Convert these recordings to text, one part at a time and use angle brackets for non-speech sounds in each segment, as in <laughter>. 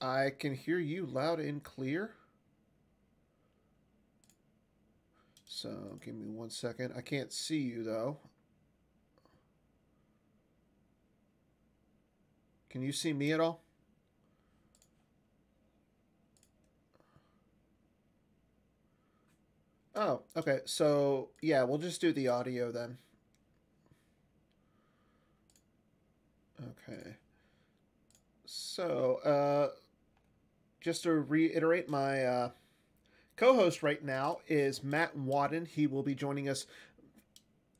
I can hear you loud and clear. So give me one second. I can't see you though. Can you see me at all? Oh, okay. So, yeah, we'll just do the audio then. Okay. So, uh, just to reiterate, my uh, co host right now is Matt Wadden. He will be joining us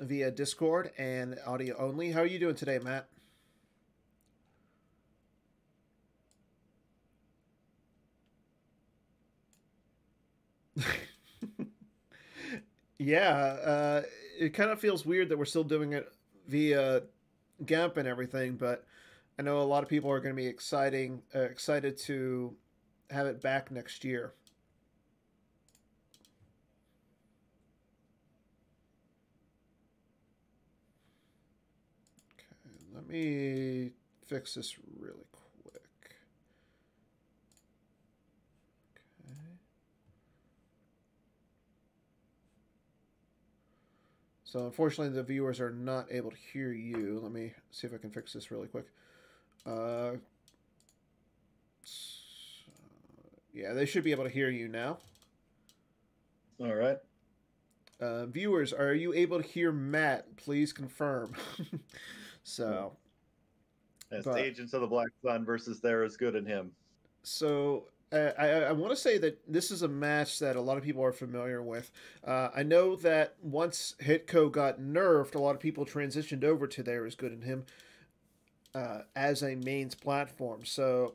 via Discord and audio only. How are you doing today, Matt? <laughs> yeah, uh, it kind of feels weird that we're still doing it via GEMP and everything, but I know a lot of people are going to be exciting uh, excited to have it back next year. Okay, let me fix this really quick. Okay. So unfortunately, the viewers are not able to hear you. Let me see if I can fix this really quick. Uh, yeah, they should be able to hear you now. All right. Uh, viewers, are you able to hear Matt? Please confirm. <laughs> so, As but, Agents of the Black Sun versus There Is Good in Him. So, uh, I, I want to say that this is a match that a lot of people are familiar with. Uh, I know that once Hitco got nerfed, a lot of people transitioned over to There Is Good in Him uh, as a mains platform. So,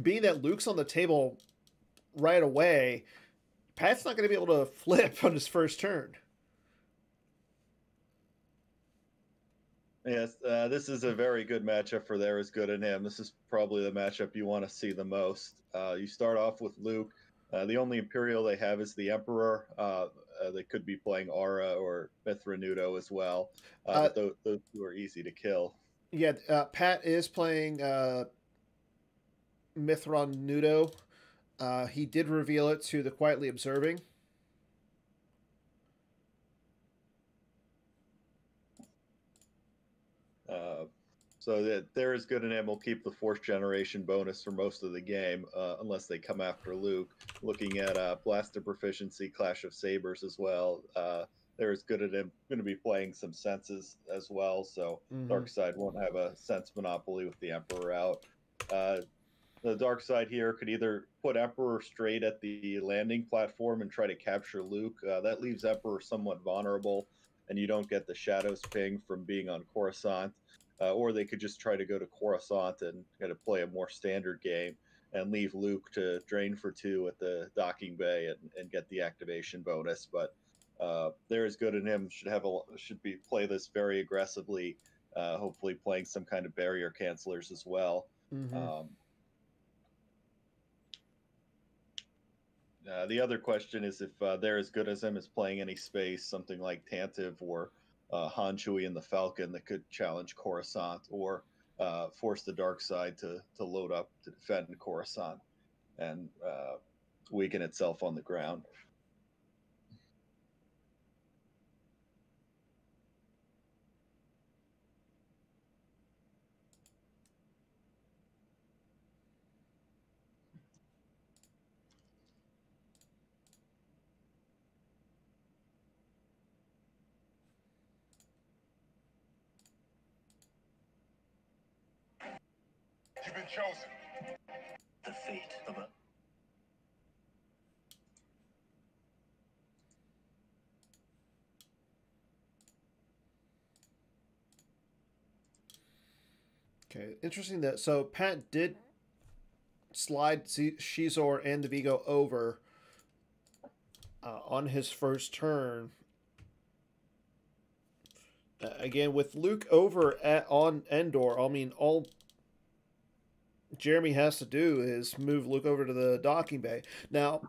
being that Luke's on the table right away, Pat's not going to be able to <laughs> flip on his first turn. Yes, uh, this is a very good matchup for There Is Good in Him. This is probably the matchup you want to see the most. Uh, you start off with Luke. Uh, the only Imperial they have is the Emperor. Uh, uh, they could be playing Aurra or Mithranudo as well. Uh, those, those two are easy to kill. Yeah, Pat is playing. Uh, he did reveal it to the quietly observing. Uh, so that there is good in him will keep the fourth generation bonus for most of the game, uh, unless they come after Luke. Looking at uh, blaster proficiency, Clash of Sabers as well. Uh, there is good at him going to be playing some senses as well, so mm-hmm. Dark Side won't have a sense monopoly with the Emperor out. Uh, the dark side here could either put Emperor straight at the landing platform and try to capture Luke. Uh, that leaves Emperor somewhat vulnerable, and you don't get the shadows ping from being on Coruscant. Uh, or they could just try to go to Coruscant and kind of play a more standard game and leave Luke to drain for two at the docking bay and, and get the activation bonus. But uh, they're as good in him. Should have a should be play this very aggressively. Uh, hopefully, playing some kind of barrier cancelers as well. Mm-hmm. Um, Uh, the other question is if uh, they're as good as him as playing any space, something like Tantive or uh, Han Chewie and the Falcon that could challenge Coruscant or uh, force the dark side to, to load up to defend Coruscant and uh, weaken itself on the ground. You've been chosen. The fate of a Okay, interesting that so Pat did slide Xizor and the Vigo over uh, on his first turn. Uh, again, with Luke over at on Endor, I mean, all Jeramie has to do is move Luke over to the docking bay. Now,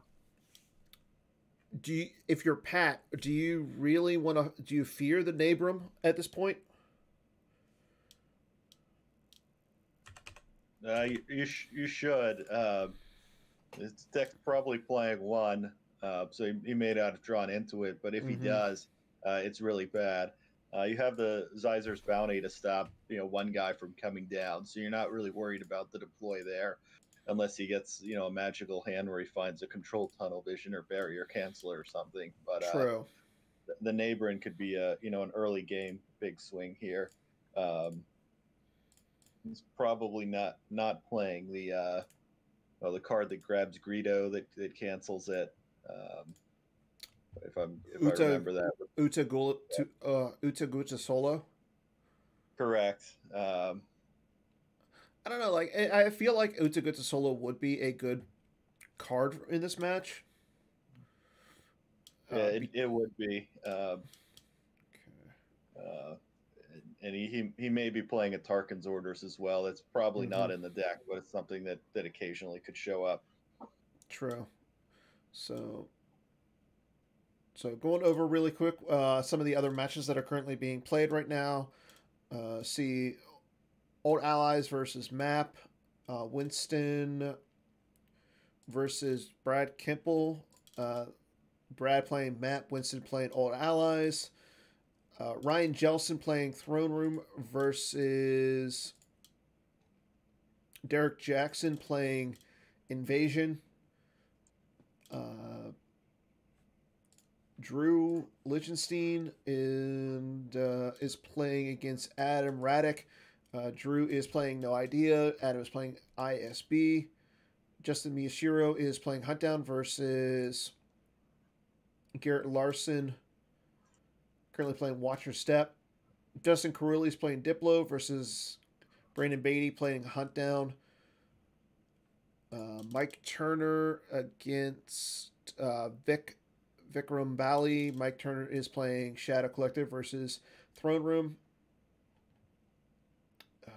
do you, if you're Pat, do you really want to? Do you fear the Nabrun at this point? Uh, you you, sh- you should. Uh, this deck's probably playing one, uh, so he, he may not have drawn into it. But if Mhm. he does, uh, it's really bad. Uh, you have the Xizor's bounty to stop, you know, one guy from coming down, so you're not really worried about the deploy there, unless he gets, you know, a magical hand where he finds a control tunnel vision or barrier canceler or something. But uh, True. the- the neighboring could be a you know an early game big swing here. Um, he's probably not not playing the uh, well, the card that grabs Greedo that, that cancels it. Um, if I'm if Uta- I remember that Uta Gula, to, uh, Oota Goota Solo. correct. Um, I don't know. Like I I feel like Oota Goota Solo would be a good card in this match. yeah, Uh, it, it would be. Um, uh, and he, he he may be playing at Tarkin's orders as well. It's probably not in the deck, but it's something that that occasionally could show up. True. So, so going over really quick uh, some of the other matches that are currently being played right now. Uh, see, Old Allies versus Map, uh, Winston versus Brad Kimple. Uh, Brad playing Map, Winston playing Old Allies. Uh, Ryan Jelson playing Throne Room versus Derek Jackson playing Invasion. Uh, Drew Lichtenstein and uh, is playing against Adam Raddick. Uh, Drew is playing No Idea. Adam is playing ISB. Justin Miyashiro is playing Huntdown versus Garrett Larson. Currently playing Watch Your Step. Justin Carulli is playing Diplo versus Brandon Beatty playing Huntdown. Uh, Mike Turner against uh, Vic Vikram Bali. Mike Turner is playing Shadow Collective versus Throne Room. Uh.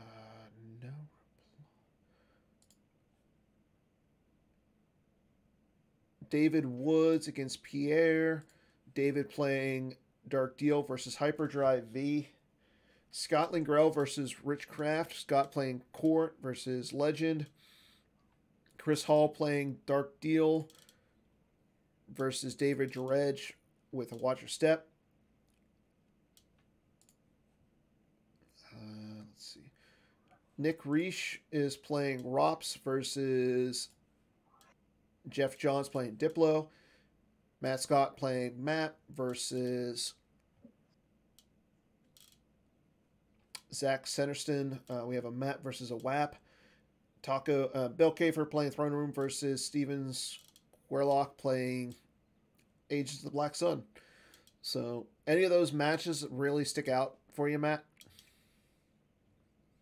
David Woods against Pierre. David playing Dark Deal versus Hyperdrive V. Scott Lingrell versus Rich Kraft. Scott playing Court versus Legend. Chris Hall playing Dark Deal versus David Dredge with a Watch Your Step. Uh, let's see. Nick Reish is playing Rops versus Jeff Johns playing Diplo. Matt Scott playing Matt versus Zach Centerston. Uh, we have a Matt versus a WAP. Taco uh, Bill Kafer playing Throne Room versus Stevens Warlock playing Agents of the Black Sun. So, any of those matches really stick out for you, Matt?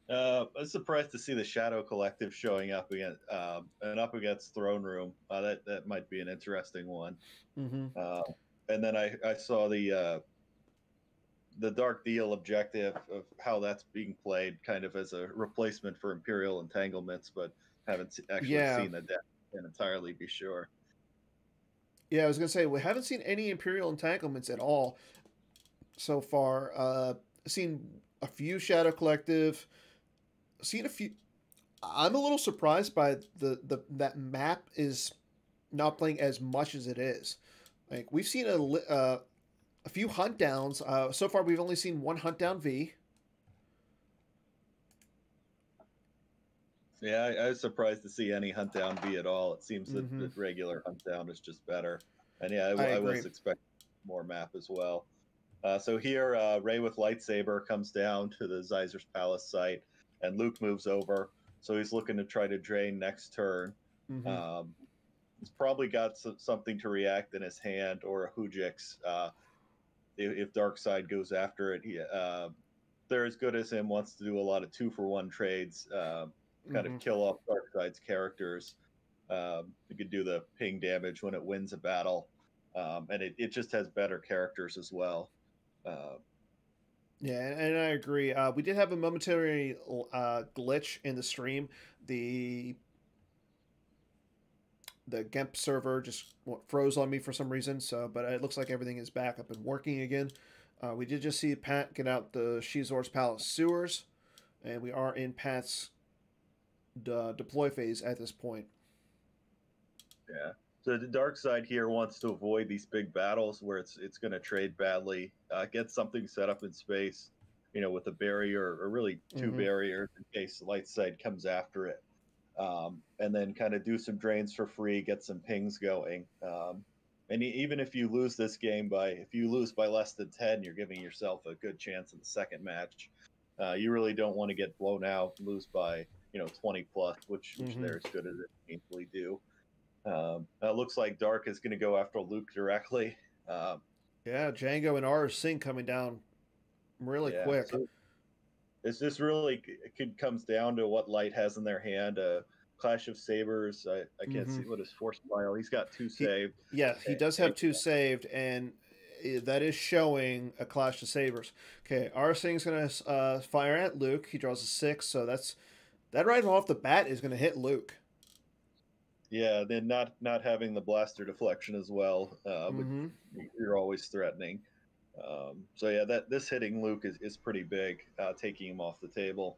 Uh, I was surprised to see the Shadow Collective showing up again um, and up against Throne Room. Uh, that that might be an interesting one. Mm-hmm. Uh, and then I, I saw the uh, the Dark Deal objective of how that's being played, kind of as a replacement for Imperial Entanglements, but haven't actually Yeah. seen the deck and entirely be sure. Yeah, I was gonna say we haven't seen any Imperial entanglements at all so far. Uh, seen a few Shadow Collective. Seen a few. I'm a little surprised by the the that map is not playing as much as it is. Like we've seen a uh, a few hunt downs. Uh, so far, we've only seen one hunt down V. Yeah, I, I was surprised to see any hunt down be at all. It seems that, Mhm. that regular hunt down is just better. And yeah, I, I I was expecting more map as well. Uh, so here, uh, Rey with lightsaber comes down to the Xizor's Palace site, and Luke moves over. So he's looking to try to drain next turn. Mhm. Um, he's probably got some, something to react in his hand or a Houjix. Uh, if, if Dark Side goes after it, he, uh, they're as good as him. Wants to do a lot of two for one trades. Uh, kind Mhm. of kill off Dark Side's characters. Um, you could do the ping damage when it wins a battle, um, and it, it just has better characters as well. Uh, Yeah, and, and I agree. Uh, we did have a momentary uh, glitch in the stream. The the GEMP server just froze on me for some reason. So, but it looks like everything is back up and working again. Uh, we did just see Pat get out the Xizor's Palace sewers, and we are in Pat's uh, deploy phase at this point. Yeah. So the dark side here wants to avoid these big battles where it's it's going to trade badly, uh, get something set up in space, you know, with a barrier or really 2 Mhm. barriers in case the light side comes after it, um, and then kind of do some drains for free, get some pings going. Um, and even if you lose this game by if you lose by less than ten, you're giving yourself a good chance in the second match. Uh, you really don't want to get blown out, lose by you know 20 plus, which, which Mhm. they're as good as it painfully do. Um, it looks like Dark is going to go after Luke directly. <laughs> Um, Yeah, Django and Aurra Sing coming down really yeah, quick. so it's just really it could comes down to what Light has in their hand. Uh, Clash of Sabers. I, I can't Mhm. see what his force pile. He's got two saved. Yeah, he does have two saved, and that is showing a Clash of Sabers. Okay, Aurra Sing's gonna uh, fire at Luke. He draws a six, so that's that right off the bat is gonna hit Luke. Yeah, then not not having the blaster deflection as well. Uh, but hmm you're always threatening. Um, so yeah, that this hitting Luke is, is pretty big, uh, taking him off the table.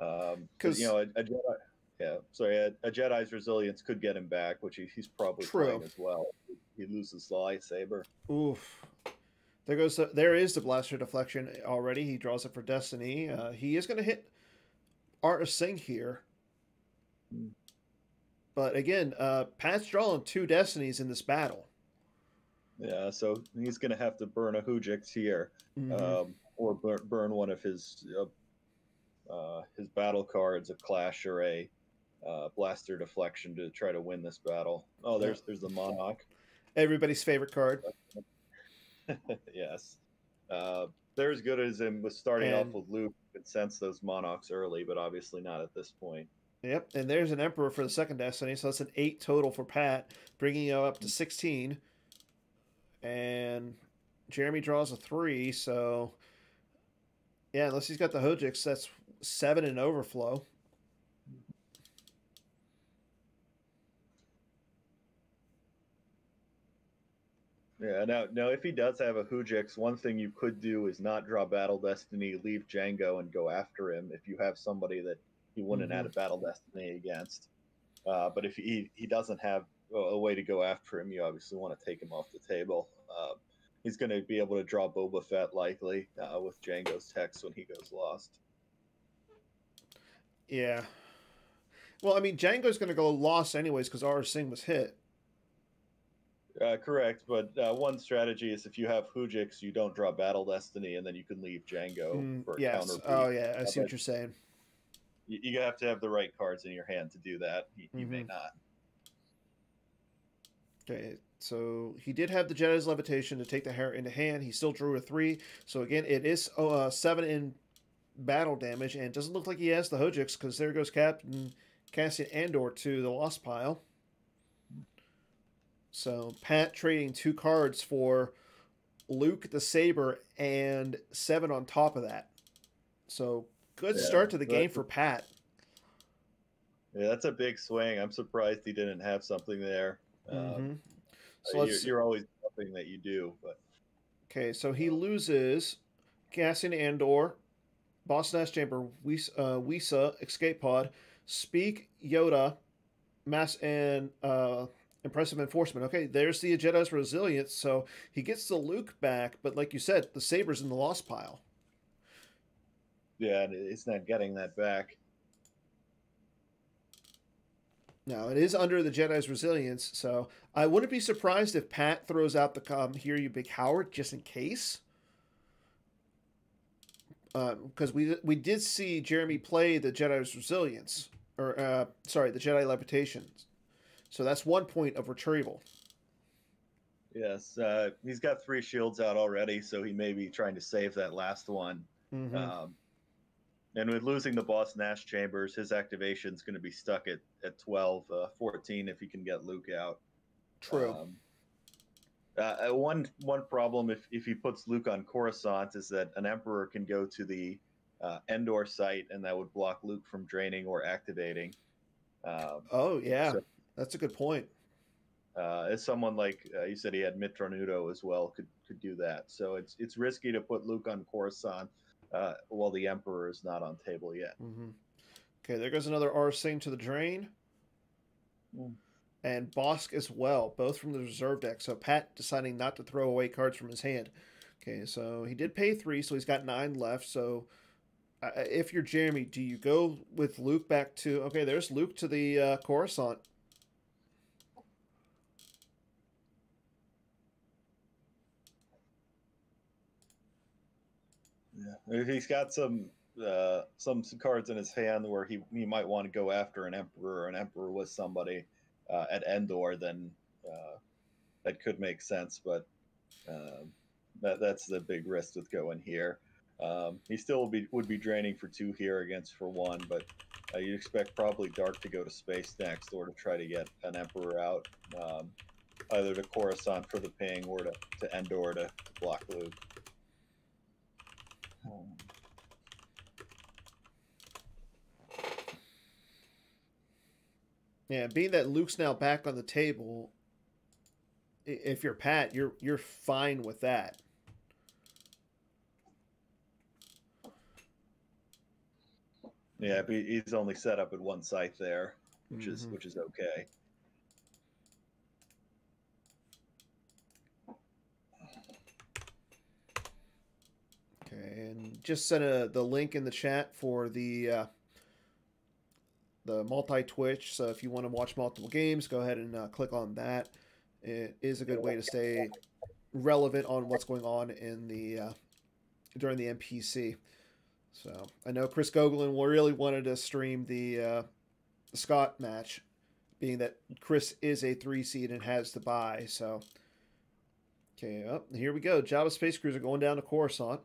Um, 'cause, 'Cause- you know a, a Jedi, yeah, sorry, a, a Jedi's resilience could get him back, which he, he's probably True. playing as well. He loses the lightsaber. Oof. There goes the, there is the blaster deflection already. He draws it for Destiny. Uh, he is gonna hit Aurra Sing here. But again, uh, Pat's drawing two destinies in this battle. Yeah, so he's gonna have to burn a Houjix here, Mhm. um, or burn, burn one of his uh, uh, his battle cards, a clash or a uh, blaster deflection to try to win this battle. Oh, there's there's the Monarch. Everybody's favorite card. <laughs> yes. They're as good as him with starting And- off with Luke. You could sense those monarchs early, but obviously not at this point. Yep, and there's an Emperor for the second Destiny, so that's an eight total for Pat, bringing you up to sixteen. And Jeramie draws a three, so yeah, unless he's got the Houjix, that's seven in overflow. Yeah. Now, now, if he does have a Houjix, one thing you could do is not draw Battle Destiny, leave Django, and go after him. If you have somebody that he wouldn't Mhm. add a Battle Destiny against. Uh, but if he he doesn't have a, a way to go after him, you obviously want to take him off the table. Uh, he's going to be able to draw Boba Fett likely uh, with Django's text when he goes lost. Yeah. Well, I mean, Django's going to go lost anyways because Aurra Sing was hit. Uh, correct, but uh, one strategy is if you have Houjix, you don't draw Battle Destiny, and then you can leave Django Mm, for a yes. counter. Oh, yeah. I see what you're saying. You, you have to have the right cards in your hand to do that. You, you may not. Okay, so he did have the Jedi's levitation to take the Hera into hand. He still drew a three. So again, it is oh, uh, seven in battle damage, and it doesn't look like he has the Houjix because there goes Captain Cassian Andor to the lost pile. So Pat trading two cards for Luke the Saber and seven on top of that. So good Yeah, start to the game for Pat. Yeah, that's a big swing. I'm surprised he didn't have something there. Uh, Mhm. So you're, you're always something that you do, but Okay, so he loses Cassian Andor, Boss Nass Chamber, Whis- uh, Wisa, Escape Pod, Speak, Yoda, Mass, and uh, Impressive Enforcement. Okay, there's the Jedi's Resilience, so he gets the Luke back, but like you said, the Saber's in the lost pile. yeah, it's not getting that back. Now, it is under the Jedi's Resilience, so I wouldn't be surprised if Pat throws out the um, Here You Big Howard just in case. Because we we did see Jeramie play the Jedi's Resilience, or uh, sorry, the Jedi Levitation. So that's one point of retrieval. Yes, uh, he's got three shields out already, so he may be trying to save that last one. Mhm. Um, and with losing the boss Nass Chambers, his activation is going to be stuck at, at 12, uh, 14 if he can get Luke out. True. Um, uh, uh, one one problem if, if he puts Luke on Coruscant is that an Emperor can go to the uh, Endor site and that would block Luke from draining or activating. Um, oh yeah, so- that's a good point. uh, as someone like uh, you said, he had Mitronudo as well could could do that. So it's it's risky to put Luke on Coruscant uh, while the Emperor is not on table yet. hmm Okay, there goes another Aurra Sing to the drain. Mm. And Bosk as well, both from the reserve deck. So Pat deciding not to throw away cards from his hand. Okay, so he did pay three, so he's got nine left. So uh, if you're Jeramie, do you go with Luke back to. Okay, there's Luke to the uh, Coruscant. He's got some uh, some cards in his hand where he, he might want to go after an emperor. or An emperor with somebody uh, at Endor, then uh, that could make sense. But um, that that's the big risk with going here. Um, he still would be, would be draining for two here against for one, but uh, you'd expect probably Dark to go to space next or to try to get an Emperor out, um, either to Coruscant for the ping or to, to Endor to, to block Luke. Um, Yeah, being that Luke's now back on the table, if you're Pat, you're you're fine with that. yeah, but he's only set up at one site there, which is Mhm. which is okay. And just sent a, the link in the chat for the uh, the multi Twitch. So if you want to watch multiple games, go ahead and uh, click on that. It is a good way to stay relevant on what's going on in the uh, during the MPC. So I know Chris Gogolin really wanted to stream the uh, Scott match, being that Chris is a three seed and has to buy. So okay, up here we go. Jabba's Space Cruiser going down to Coruscant.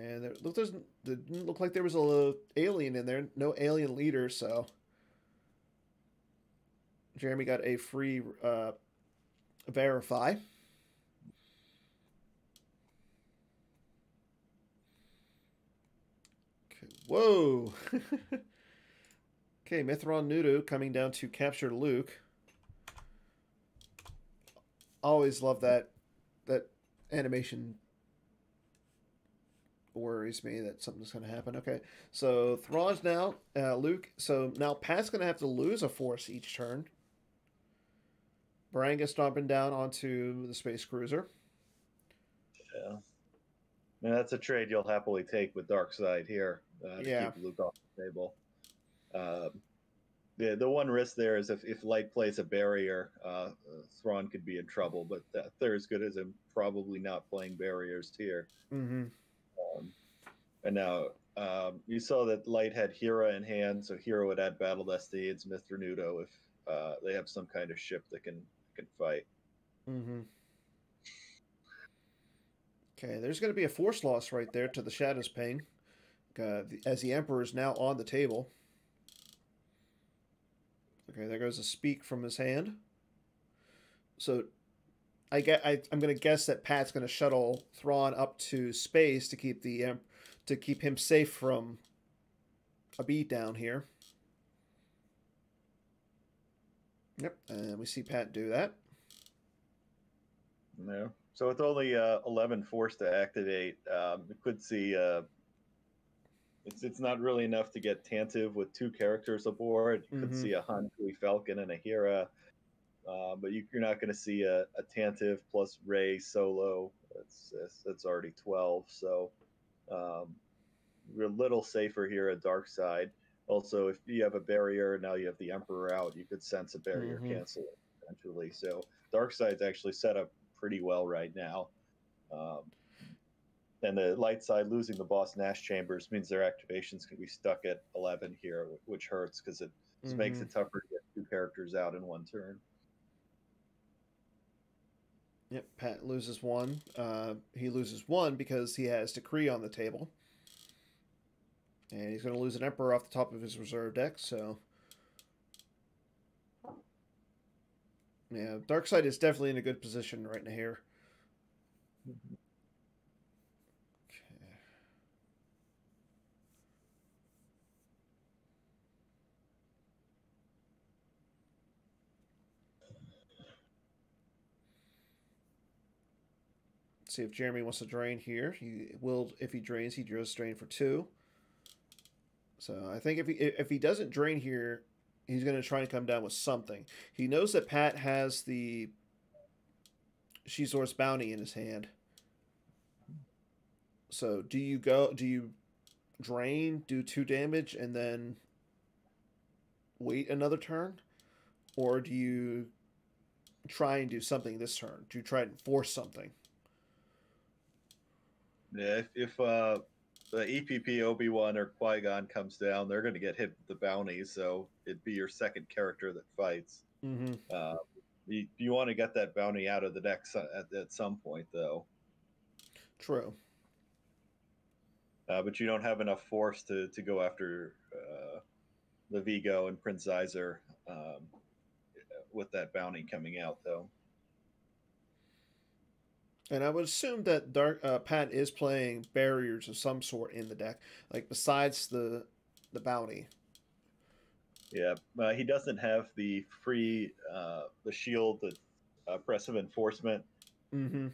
And there look didn't look like there was a alien in there. No alien leader, so Jeramie got a free uh, verify. Okay, Whoa. <laughs> okay, Mithron Nudu coming down to capture Luke. Always love that that animation worries me that something's going to happen. Okay, so Thrawn's now uh, Luke. So now Pat's going to have to lose a force each turn. Baranga stomping down onto the space cruiser. Yeah. And that's a trade you'll happily take with Dark Side here uh, to Yeah. keep Luke off the table. Um, the the one risk there is if, if Light plays a barrier, uh, Thrawn could be in trouble. But that, they're as good as him probably not playing barriers here. Mm-hmm. Um, and now um, you saw that Light had Hera in hand, so Hera would add Battle Destiny and Smith Renudo if uh, they have some kind of ship that can can fight. Mm-hmm. Okay, there's going to be a force loss right there to the Shadow's Pain, uh, as the Emperor is now on the table. Okay, there goes a speak from his hand. So, I get. I, I'm going to guess that Pat's going to shuttle Thrawn up to space to keep the em- to keep him safe from a beat down here. Yep, and we see Pat do that. No. So with only uh, 11 force to activate, um, you could see uh, it's it's not really enough to get Tantive with two characters aboard. You could Mhm. see a Han Falcon and a Hera, uh, but you, you're not going to see a, a Tantive plus Rey solo. That's that's, already 12. So um, we're a little safer here at Dark Side. Also, if you have a barrier, now you have the Emperor out, you could sense a barrier Mhm. cancel eventually. So Dark Side's actually set up pretty well right now. Um, and the light side losing the boss Nass chambers means their activations can be stuck at 11 here, which hurts because it just makes it tougher to get two characters out in one turn. Yep, Pat loses one. Uh, he loses one because he has Decree on the table. And he's going to lose an Emperor off the top of his reserve deck, so. Yeah, Dark Side is definitely in a good position right now here. See if Jeramie wants to drain here. He will if he drains, he just drain for two. So I think if he if he doesn't drain here, he's going to try and come down with something. He knows that Pat has the Xizor's bounty in his hand. So do you go? Do you drain, do two damage, and then wait another turn, or do you try and do something this turn? Do you try and force something? Yeah, if, if uh, the EPP Obi Wan or Qui Gon comes down, they're going to get hit with the bounty, so it'd be your second character that fights. Mm-hmm. Uh, you, you want to get that bounty out of the deck at, at some point, though. True. Uh, but you don't have enough force to, to go after uh, the Vigo and Prince Xizor um, with that bounty coming out, though. And I would assume that Dark uh, Pat is playing barriers of some sort in the deck, like besides the the bounty. Yeah, uh, he doesn't have the free uh, the shield, the uh, oppressive enforcement, Mm-hmm.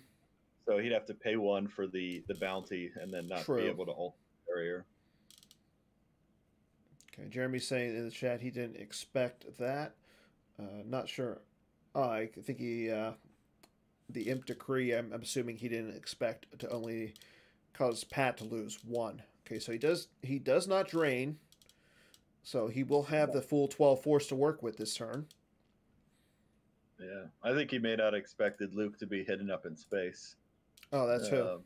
so he'd have to pay one for the the bounty and then not True. be able to ult the barrier. Okay, Jeramie's saying in the chat he didn't expect that. Uh, not sure. Oh, I think he uh, the imp decree. I'm, I'm assuming he didn't expect to only cause Pat to lose one. Okay, so he does he does not drain. So he will have the full twelve force to work with this turn. Yeah, I think he may not expected Luke to be hidden up in space. Oh, that's who. Um,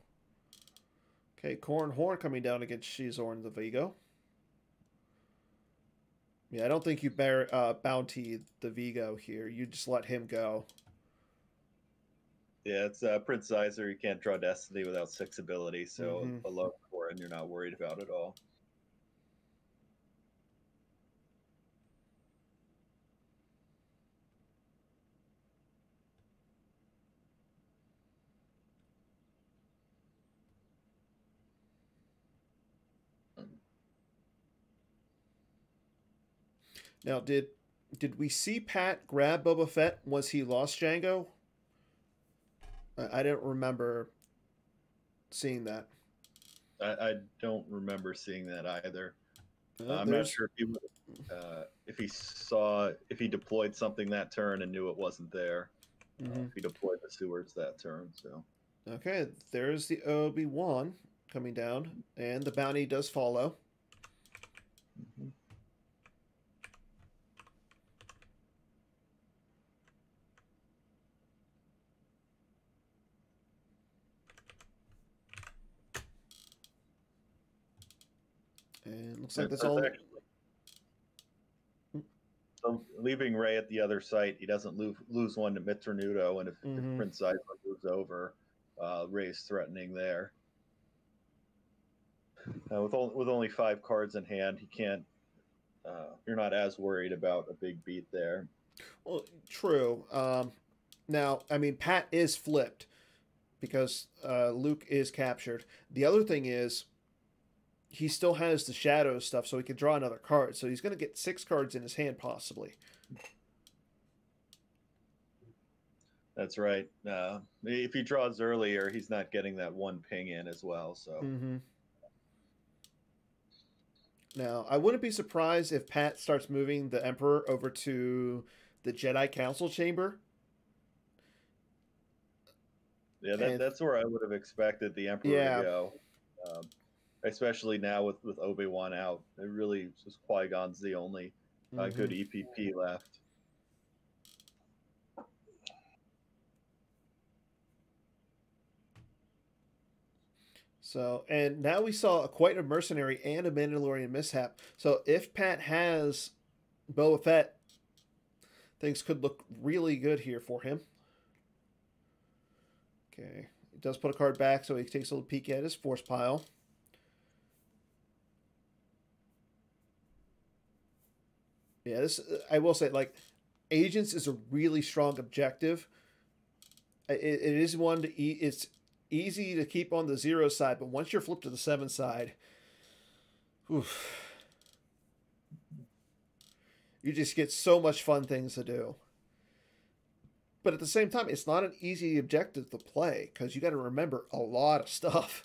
Okay, Corn Horn coming down against Xizor and the Vigo. Yeah, I don't think you bear uh, bounty the Vigo here. You just let him go. Yeah, it's uh, Prince Xizor. You can't draw Destiny without six ability, so Mhm. a low core, and you're not worried about it all. Now, did did we see Pat grab Boba Fett once he lost Django? I, I don't remember seeing that. I, I don't remember seeing that either. Uh, I'm not sure if he uh, if he saw if he deployed something that turn and knew it wasn't there. Uh, Mhm. if he deployed the sewers that turn, so Okay, there's the Obi Wan coming down, and the bounty does follow. And looks like that's all. actually- So leaving Rey at the other site, he doesn't lose lose one to Mitranudo, and if, Mhm. if Prince moves over, uh, Rey's threatening there. Uh, with only, with only five cards in hand, he can't. Uh, you're not as worried about a big beat there. Well, true. Um, now, I mean, Pat is flipped because uh, Luke is captured. The other thing is, he still has the shadow stuff, so he can draw another card. So he's going to get six cards in his hand, possibly. That's right. Uh, if he draws earlier, he's not getting that one ping in as well. So Mm-hmm. Now, I wouldn't be surprised if Pat starts moving the Emperor over to the Jedi Council chamber. yeah, that, And- that's where I would have expected the Emperor Yeah. to go. Um, especially now with with Obi Wan out, it really just Qui Gon's the only uh, Mhm. good EPP left. So, and now we saw a, quite a mercenary and a Mandalorian mishap. So, if Pat has Boba Fett, things could look really good here for him. Okay, he does put a card back, so he takes a little peek at his force pile. Yeah, this I will say, like, agents is a really strong objective. It, it is one to eat. It's easy to keep on the zero side, but once you're flipped to the seven side, oof, you just get so much fun things to do. But at the same time, it's not an easy objective to play because you got to remember a lot of stuff.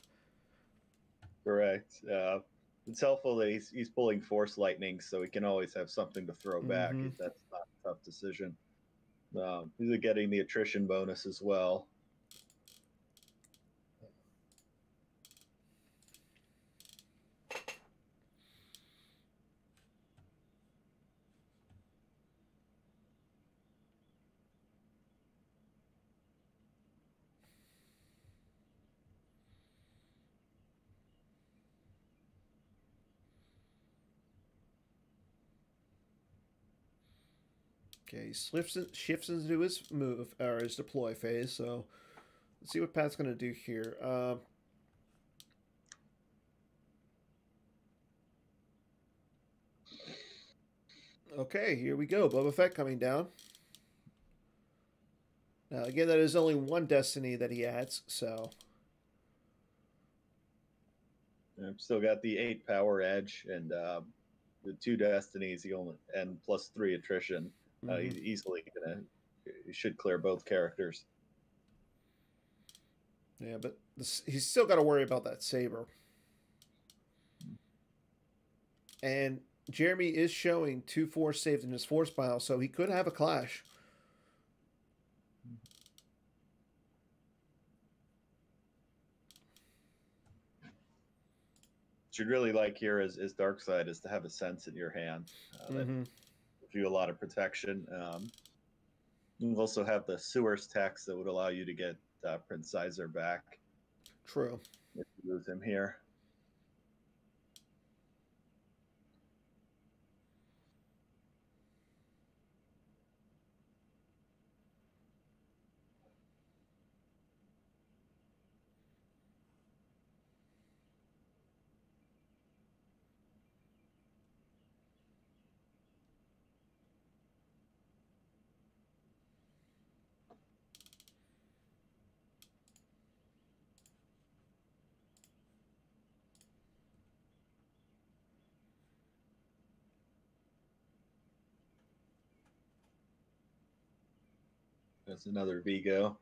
Correct. Uh, it's helpful that he's, he's pulling force lightning, so he can always have something to throw back. Mhm. That's not a tough decision. Um, he's getting the attrition bonus as well. Okay, he shifts, shifts into his move or his deploy phase. So let's see what Pat's going to do here. Um okay, here we go. Boba Fett coming down. Now, again, that is only one destiny that he adds. So I've still got the eight power edge and um, the two destinies. He only and plus three attrition. Uh, mhm. he's easily gonna. He should clear both characters. yeah, but this, he's still got to worry about that saber. And Jeramie is showing two force saved in his force pile, so he could have a clash. What you'd really like here is, is dark side is to have a sense in your hand. Uh, that Mhm. You a lot of protection. Um, you also have the sewers tax that would allow you to get uh, Prince Xizor back True. if you lose him here. That's another Vigo.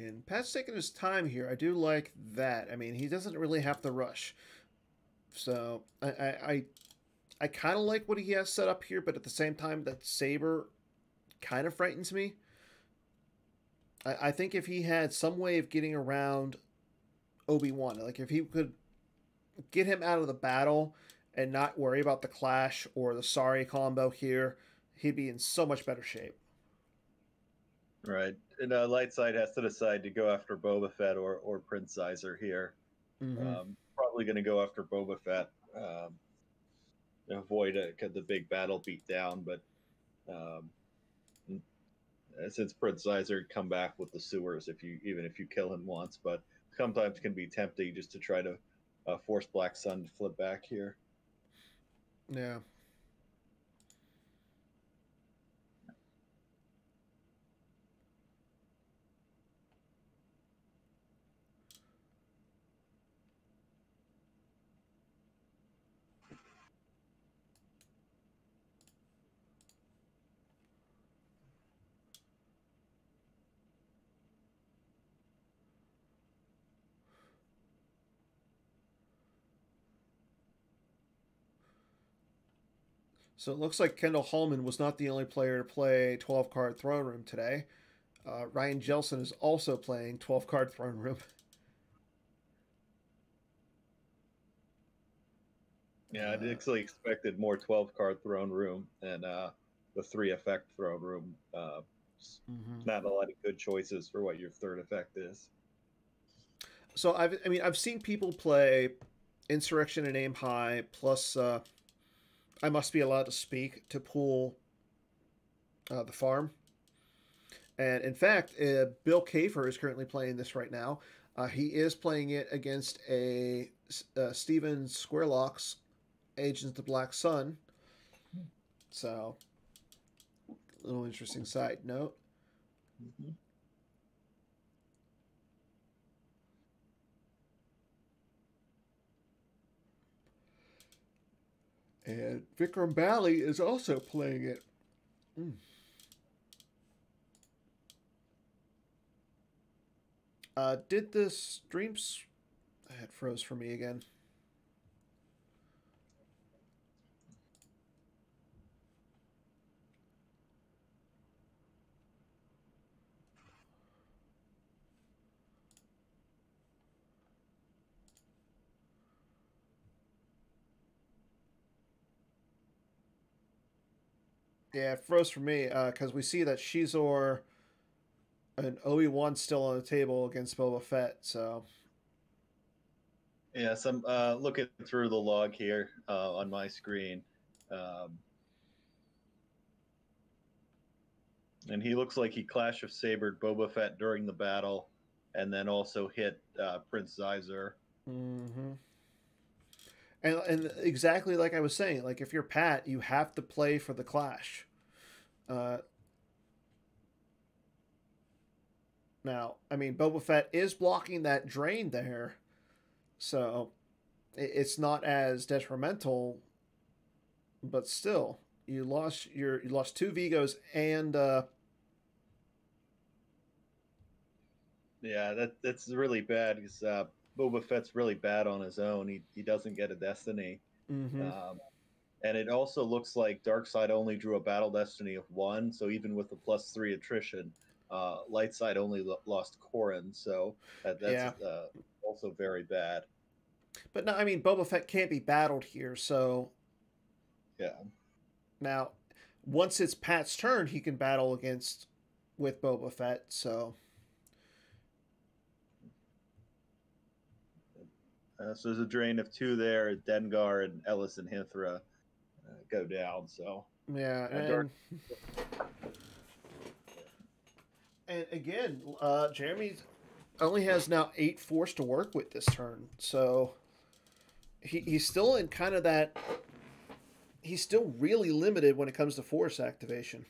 And Pat's taking his time here. I do like that. I mean, he doesn't really have to rush. So I I I, I kind of like what he has set up here, but at the same time, that saber kind of frightens me. I, I think if he had some way of getting around Obi Wan, like if he could get him out of the battle and not worry about the clash or the sorry combo here, he'd be in so much better shape. Right. And uh, Light Side has to decide to go after Boba Fett or, or Prince Xizor here. Um, probably going to go after Boba Fett. Um, avoid a, the big battle beat down, but um, uh, since Prince Xizor come back with the sewers if you even if you kill him once, but sometimes can be tempting just to try to uh, force Black Sun to flip back here. yeah. So it looks like Kendall Hallman was not the only player to play 12 card throne room today. Uh, Ryan Jelson is also playing 12 card throne room. Yeah, Uh, I actually expected more 12 card throne room and uh, the three effect throne room. Uh, s- not a lot of good choices for what your third effect is. So I've, I mean, I've seen people play Insurrection and Aim High plus. I must be allowed to speak to pull uh, the farm. And in fact, uh, Bill Kafer is currently playing this right now. Uh, he is playing it against a uh, Steven Squarelocks Agents of the Black Sun. So, little interesting side note. And Vikram Bali is also playing it. Mm. Uh, did the streams? It froze for me again. Yeah, it froze for me because we see that Xizor and OE1 still on the table against Boba Fett. So Yes, I'm uh, looking through the log here uh, on my screen. Um, and he looks like he Clash of Sabered Boba Fett during the battle and then also hit uh, Prince Xizor. Mm-hmm. And and exactly like I was saying, like if you're Pat, you have to play for the clash. Uh, now, I mean, Boba Fett is blocking that drain there, so it, it's not as detrimental. But still, you lost your you lost two Vigos and uh, Yeah, that that's really bad because uh, Boba Fett's really bad on his own. He he doesn't get a destiny. mhm. Um, and it also looks like Dark Side only drew a battle destiny of one. So even with the plus three attrition, uh, Lightside only lo- lost Corin. So that, that's Yeah. uh, also very bad. but no, I mean Boba Fett can't be battled here, so Yeah. Now, once it's Pat's turn, he can battle against with Boba Fett. So Uh, so there's a drain of two there. Dengar and Ellis and Hinthra uh, go down. So yeah, And and again, uh, Jeramie only has now eight force to work with this turn. So he he's still in kind of that. He's still really limited when it comes to force activation.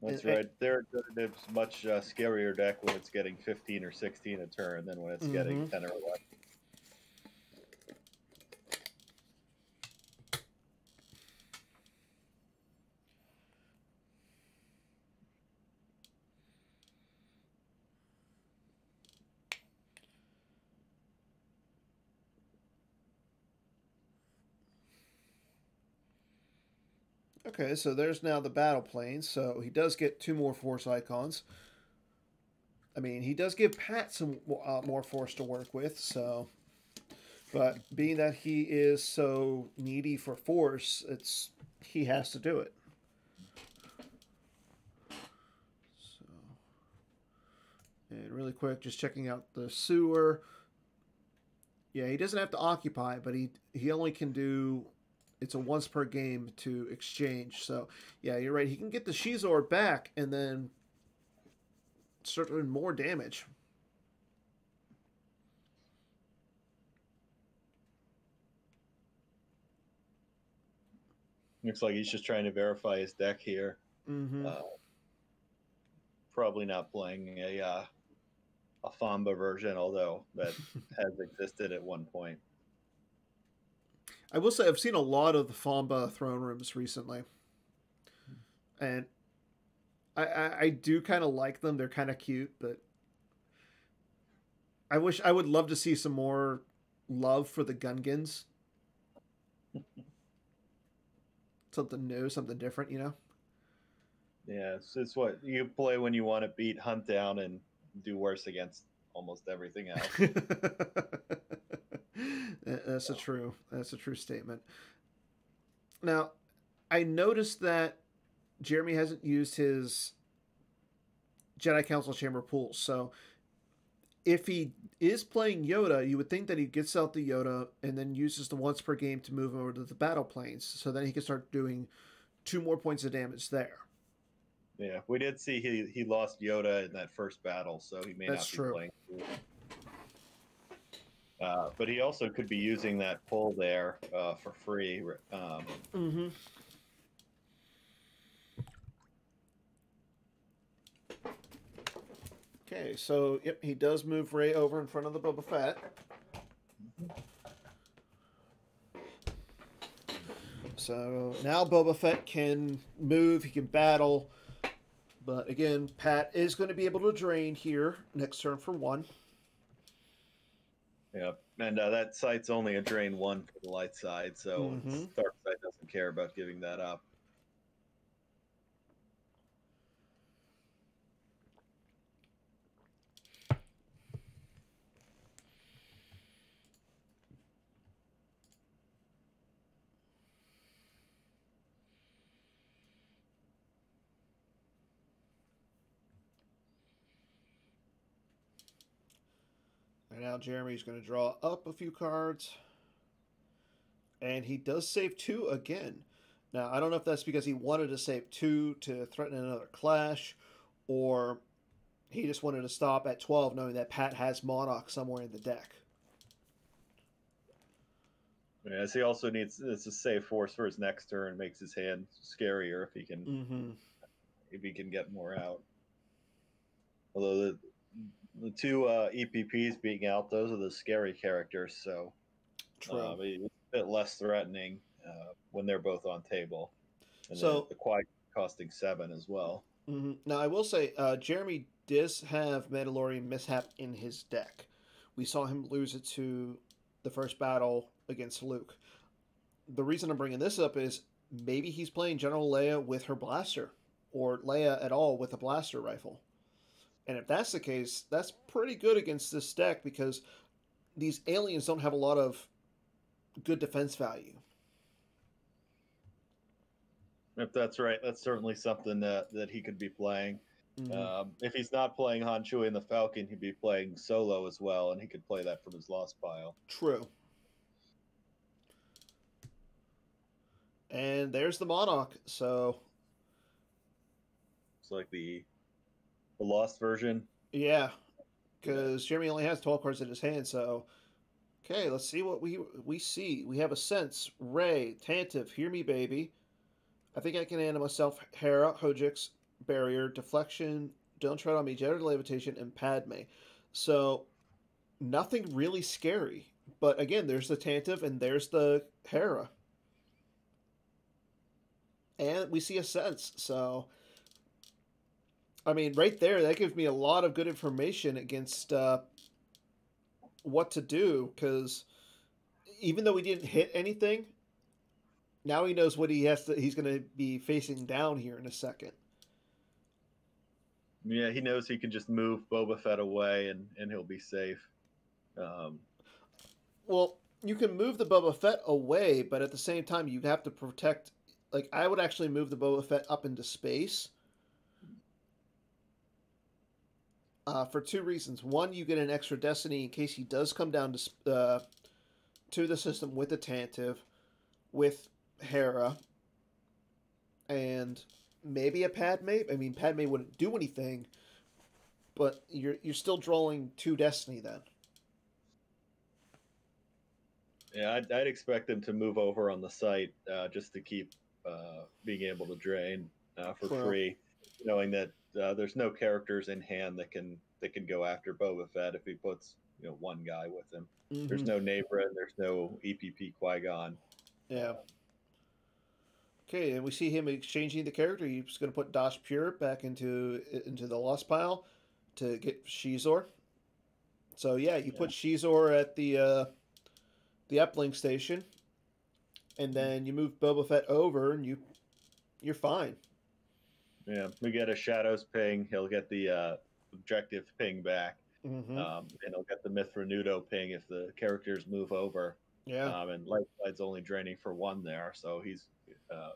that's And- right. They're. It's much uh, scarier deck when it's getting 15 or 16 a turn than when it's getting Mhm. 10 or 11. Okay, so there's now the battle plane. So he does get two more force icons. I mean, he does give Pat some uh, more force to work with. So, but being that he is so needy for force, it's he has to do it. So, and really quick, just checking out the sewer. Yeah, he doesn't have to occupy, but he he only can do it's a once per game to exchange. So yeah, you're right. He can get the Xizor back and then start doing more damage. Looks like he's just trying to verify his deck here. Mm-hmm. Uh, probably not playing a uh, a Fambaa version, although that <laughs> has existed at one point. I will say I've seen a lot of the Fambaa throne rooms recently, and I I, I do kind of like them. They're kind of cute, but I wish I would love to see some more love for the Gungans. <laughs> something new, something different, you know. Yeah, it's, it's what you play when you want to beat Hunt down and do worse against almost everything else. <laughs> That's a true. That's a true statement. Now, I noticed that Jeramie hasn't used his Jedi Council Chamber pools. So, if he is playing Yoda, you would think that he gets out the Yoda and then uses the once per game to move over to the battle plains. So then he can start doing two more points of damage there. Yeah, we did see he he lost Yoda in that first battle, so he may That's not be true. playing. Uh, but he also could be using that pull there uh, for free. Um, Mm-hmm. Okay, so yep, he does move Rey over in front of the Boba Fett. So now Boba Fett can move, he can battle. But again, Pat is going to be able to drain here next turn for one. Yeah, and uh, that site's only a drain one for the light side, so Mhm. dark side doesn't care about giving that up. Now Jeramie's going to draw up a few cards. And he does save two again. Now, I don't know if that's because he wanted to save two to threaten another clash, or he just wanted to stop at 12, knowing that Pat has Monnok somewhere in the deck. Yes, he also needs it's a save force for his next turn, makes his hand scarier if he can Mm-hmm. if he can get more out. Although the the two uh, EPPs being out, those are the scary characters, so True. uh, it's a bit less threatening uh, when they're both on table. And So- the, quiet costing seven as well. hmm Now, I will say, uh, Jeremy does have Mandalorian Mishap in his deck. We saw him lose it to the first battle against Luke. The reason I'm bringing this up is maybe he's playing General Leia with her blaster, or Leia at all with a blaster rifle. And if that's the case, that's pretty good against this deck because these aliens don't have a lot of good defense value. If that's right, that's certainly something that, that he could be playing. Mhm. Um, if he's not playing Han Chewie and the Falcon, he'd be playing Solo as well, and he could play that from his lost pile. True. And there's the Monnok. So, It's like the the lost version. yeah, because Jeramie only has 12 cards in his hand. So, okay, let's see what we we see. We have a Sense, Rey, Tantive, Hear Me Baby. I think I can handle myself. Hera, Houjix, Barrier, Deflection, Don't Tread on Me, Jedi Levitation, and Padme. So, nothing really scary. But again, there's the Tantive and there's the Hera. And we see a sense. So, I mean, right there, that gives me a lot of good information against uh, what to do. Because even though we didn't hit anything, now he knows what he has to. He's going to be facing down here in a second. Yeah, he knows he can just move Boba Fett away and, and he'll be safe. Um, Well, you can move the Boba Fett away, but at the same time, you have to protect. Like, I would actually move the Boba Fett up into space. Uh, for two reasons. One, you get an extra destiny in case he does come down to uh, to the system with a Tantive, with Hera, and maybe a Padme. I mean, Padme wouldn't do anything, but you're you're still drawing two destiny then. yeah, I'd, I'd expect him to move over on the site uh, just to keep uh, being able to drain uh, for Well- free, knowing that uh, there's no characters in hand that can that can go after Boba Fett if he puts you know one guy with him. There's Mhm. no Nabrun and there's no EPP Qui Gon. Yeah. Okay, and we see him exchanging the character. He's going to put Dash Pure back into into the lost pile to get Xizor. So yeah, you put Xizor at the uh, the uplink station, and then you move Boba Fett over, and you you're fine. Yeah, we get a shadows ping. He'll get the uh, objective ping back, Mm-hmm. um, and he'll get the Mithranudo ping if the characters move over. yeah, Um, and light side's only draining for one there, so he's uh,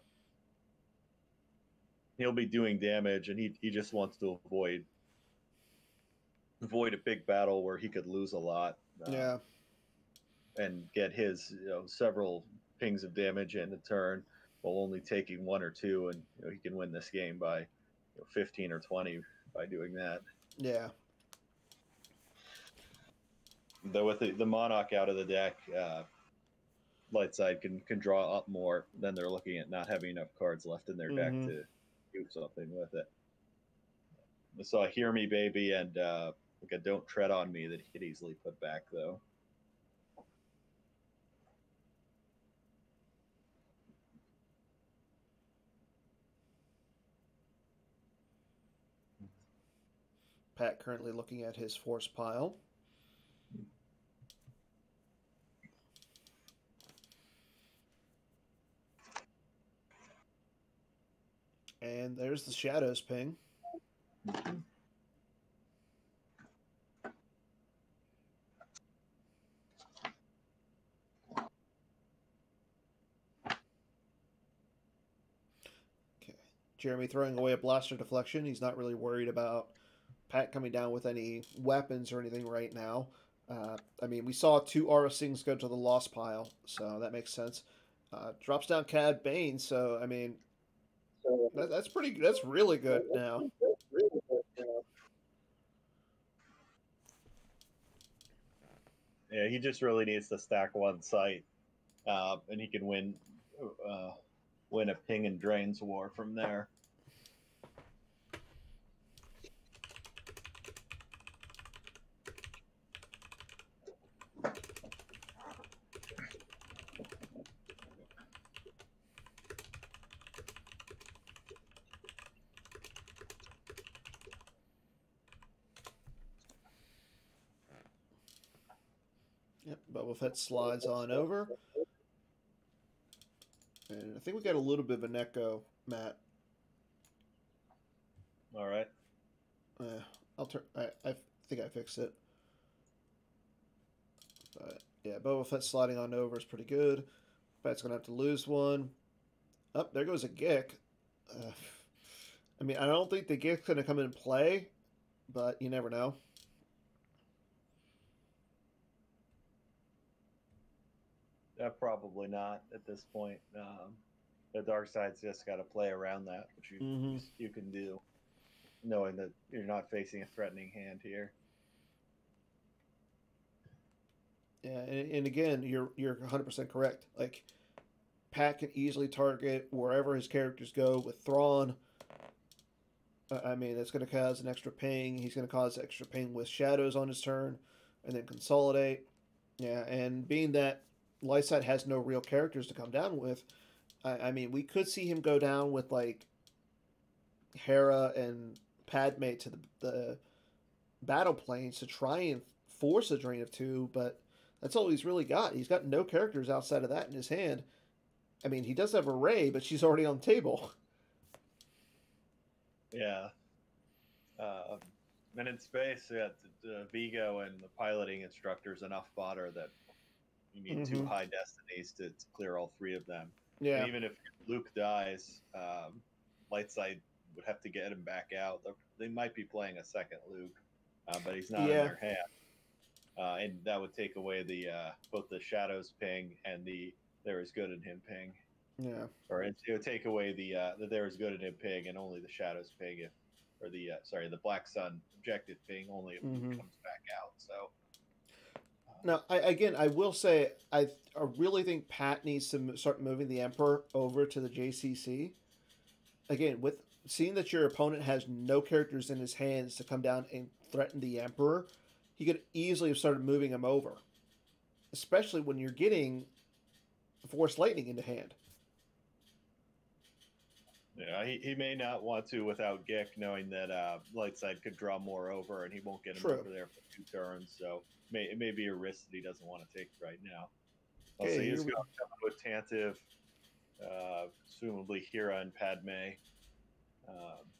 he'll be doing damage, and he he just wants to avoid avoid a big battle where he could lose a lot. uh, yeah, and get his you know several pings of damage in a turn while only taking one or two, and you know, he can win this game by you know, 15 or 20 by doing that. yeah, Though with the, the Monnok out of the deck, uh, Lightside can can draw up more. Then they're looking at not having enough cards left in their Mhm. deck to do something with it. So, I saw "Hear Me, Baby" and uh, like a "Don't Tread on Me" that he could easily put back though. Pat currently looking at his force pile. And there's the shadows ping. Okay. Jeremy throwing away a blaster deflection. He's not really worried about Pat coming down with any weapons or anything right now. Uh, I mean, we saw two Aurra Sings go to the lost pile, so that makes sense. Uh, drops down Cad Bane, so I mean, that, that's pretty. Good. That's really good now. Yeah, he just really needs to stack one site, uh, and he can win uh, win a ping and drains war from there. Fett slides on over, and I think we got a little bit of an echo, Matt. All right. Uh, I'll turn. I, I think I fixed it. But yeah, Boba Fett sliding on over is pretty good. Fett's gonna have to lose one. Up there goes a Gick. Uh, I mean, I don't think the Gick's gonna come in play, but you never know. Yeah, probably not at this point. Um, the dark side's just got to play around that, which you Mhm. you can do, knowing that you're not facing a threatening hand here. Yeah, and, and again, you're you're 100% correct. Like Pat can easily target wherever his characters go with Thrawn. Uh, I mean, that's going to cause an extra ping. He's going to cause extra ping with shadows on his turn, and then consolidate. Yeah, and being that Lightside has no real characters to come down with, I, I mean, we could see him go down with like Hera and Padme to the, the battle plains to try and force a drain of two, but that's all he's really got. He's got no characters outside of that in his hand. I mean, he does have a Rey, but she's already on the table. <laughs> Yeah. Uh, and in space, yeah, the, the Vigo and the piloting instructor's enough fodder that you need two Mhm. high destinies to, to clear all three of them. Yeah, And even if Luke dies, um, Lightside would have to get him back out. They're- They might be playing a second Luke, uh, but he's not Yeah. in their hand. Uh, and that would take away the uh, both the shadows ping and the there is good in him ping, yeah, or it, it would take away the uh, the there is good in him ping and only the shadows ping if, or the uh, sorry the black sun objective ping only if Mhm. Luke comes back out. So Now, I, again, I will say, I, I really think Pat needs to start moving the Emperor over to the JCC. Again, with seeing that your opponent has no characters in his hands to come down and threaten the Emperor, he could easily have started moving him over. Especially when you're getting Force Lightning into hand. Yeah, he, he may not want to without Gick, knowing that uh, Lightside could draw more over and he won't get him True. over there for two turns. So may, it may be a risk that he doesn't want to take right now. I'll Okay. He's here we- going with Tantive, uh, presumably Hera and Padme. Um,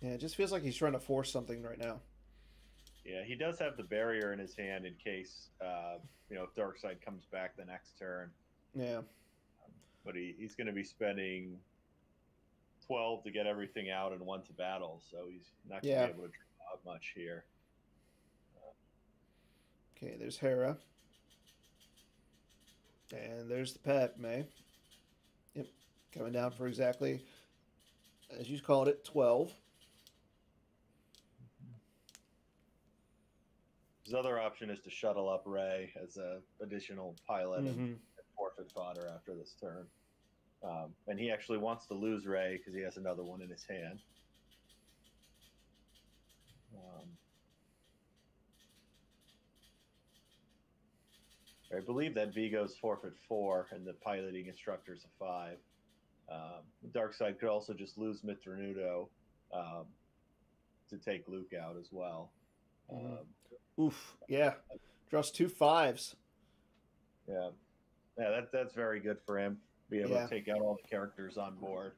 Yeah, it just feels like he's trying to force something right now. yeah, he does have the barrier in his hand in case, uh, you know, if Dark Side comes back the next turn. Yeah. But he, he's going to be spending 12 to get everything out and one to battle, so he's not going to Yeah. be able to draw out much here. Okay, there's Hera. And there's the Padme. Yep, coming down for exactly, as you called it, 12. His other option is to shuttle up Rey as a additional pilot and Mhm. forfeit fodder after this turn. Um, and he actually wants to lose Rey because he has another one in his hand. I believe that Vigo's forfeit four and the piloting instructor's a five. Um, dark side could also just lose Mitranudo um, to take Luke out as well. Mhm. Um, Oof, yeah. Draws two fives. Yeah, yeah, that that's very good for him. Be able Yeah. to take out all the characters on board.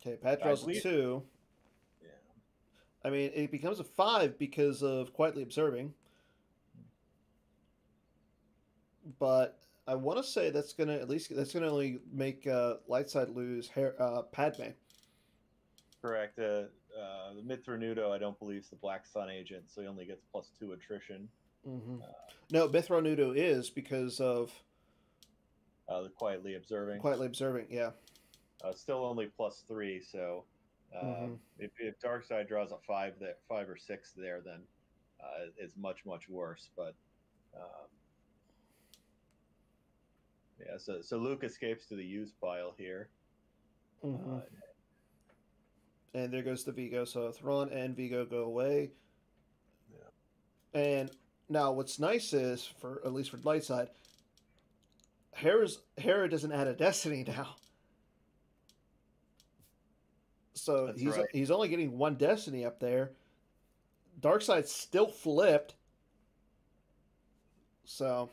Okay, Pat draws believe- two. Yeah, I mean, it becomes a five because of quietly observing. But I want to say that's gonna at least that's gonna only make uh, Lightside lose Her- uh, Padme. correct. Uh, uh, the Mithranudo, I don't believe, is the Black Sun agent, so he only gets plus two attrition. Mm-hmm. No, Mithranudo is because of Uh, the quietly observing, quietly observing. Yeah. uh, still only plus three. So uh, Mhm. if, if Dark Side draws a five that five or six there, then uh, it's much much worse. But um, yeah, so so Luke escapes to the use pile here. Mhm. Uh, And there goes the Vigo. So Thrawn and Vigo go away. Yeah. And now what's nice is, for at least for Lightside, Hera's Hera doesn't add a Destiny now. So That's he's right. he's only getting one Destiny up there. Dark Side's still flipped. So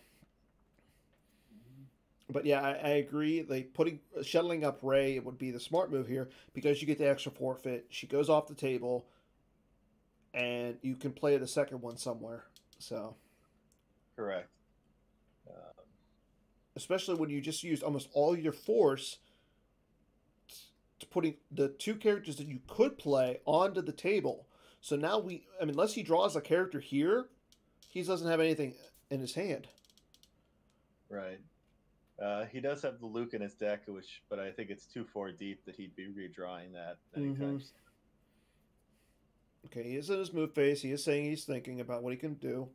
but yeah, I, I agree. They putting shuttling up Rey would be the smart move here because you get the extra forfeit. She goes off the table, and you can play the second one somewhere. So, correct. Um, especially when you just used almost all your force to putting the two characters that you could play onto the table. So now we, I mean, unless he draws a character here, he doesn't have anything in his hand. Right. Uh, he does have the Luke in his deck, which, but I think it's too far deep that he'd be redrawing that anytime. Mhm. soon. Okay, he is in his move phase. He is saying he's thinking about what he can do.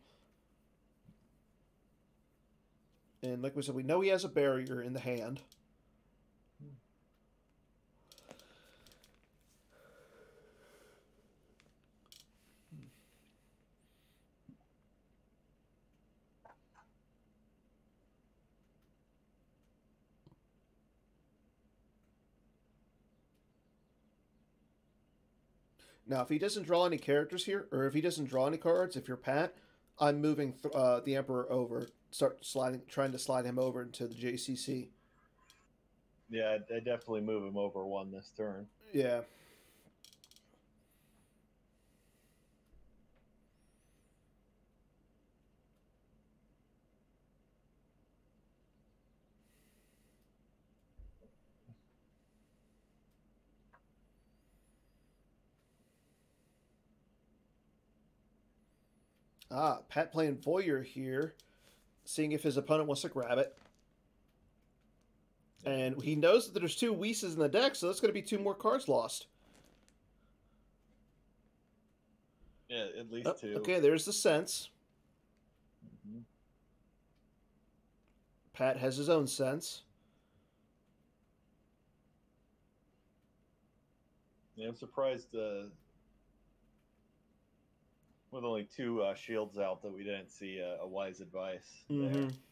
And like we said, we know he has a barrier in the hand. Now, if he doesn't draw any characters here, or if he doesn't draw any cards, if you're Pat, I'm moving th- uh, the Emperor over. Start sliding, trying to slide him over into the JCC. Yeah, I'd definitely move him over one this turn. Yeah. Ah, Pat playing Voyeur here, seeing if his opponent wants to grab it. And he knows that there's two Weises in the deck, so that's going to be two more cards lost. Yeah, at least Oh, two. okay, there's the sense. Mhm. Pat has his own sense. Yeah, I'm surprised uh, with only two uh, shields out that we didn't see a, a wise advice there. Mhm. <laughs>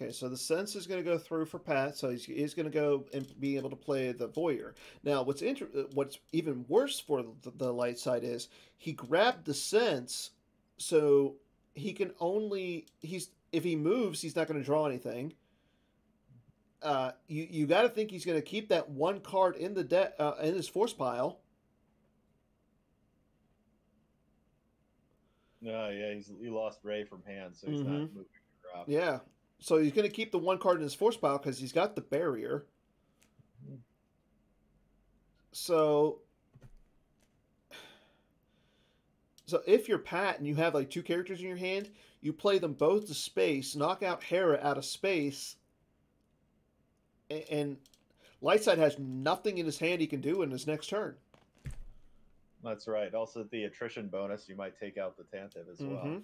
Okay, so the sense is going to go through for Pat, so he's, he's going to go and be able to play the voyeur. Now, what's inter- what's even worse for the, the light side is he grabbed the sense, so he can only he's if he moves, he's not going to draw anything. Uh, you you got to think he's going to keep that one card in the deck uh, in his force pile. No, yeah, he's he lost Rey from hand, so he's not Mhm. moving to drop. Yeah, so he's going to keep the one card in his force pile because he's got the barrier. So, so if you're Pat and you have like two characters in your hand, you play them both to space, knock out Hera out of space, and, and Lightside has nothing in his hand he can do in his next turn. That's right. Also, the attrition bonus, you might take out the Tantive as well. Mhm.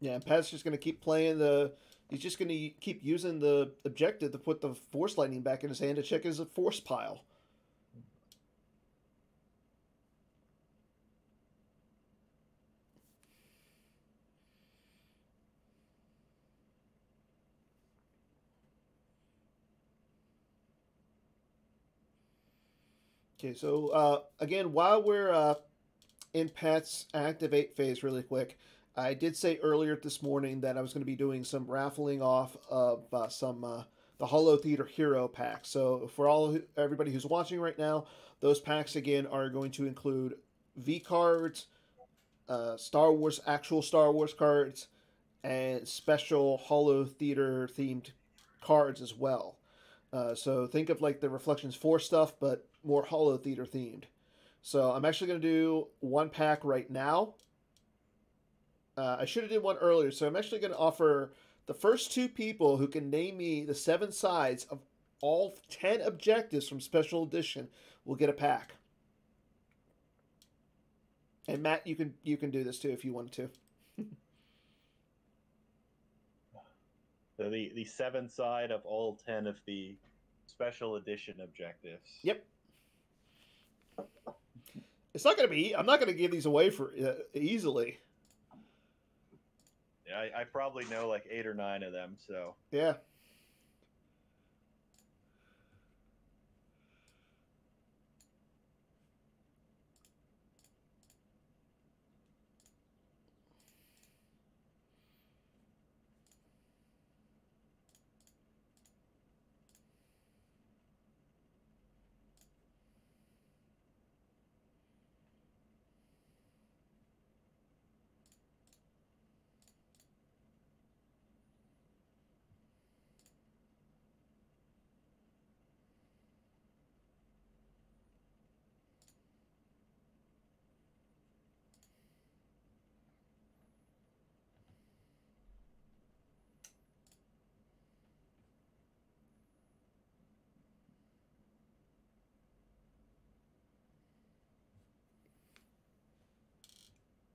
Yeah, and Pat's just going to keep playing the. He's just going to keep using the objective to put the Force Lightning back in his hand to check his Force pile. Okay, so uh, again, while we're uh, in Pat's activate phase, really quick, I did say earlier this morning that I was going to be doing some raffling off of uh, some uh, the Hollow Theater Hero packs. So for all everybody who's watching right now, those packs again are going to include V cards, uh, Star Wars actual Star Wars cards, and special Hollow Theater themed cards as well. Uh, so think of like the Reflections 4 stuff, but more Hollow Theater themed. So I'm actually going to do one pack right now. Uh, I should have did one earlier, so I'm actually going to offer the first two people who can name me the seven sides of all 10 objectives from Special Edition will get a pack. And Matt, you can you can do this too if you wanted to. <laughs> So the the seven side of all ten of the special edition objectives. Yep. It's not going to be. I'm not going to give these away for uh, easily. Yeah, I, I probably know like eight or nine of them. So Yeah.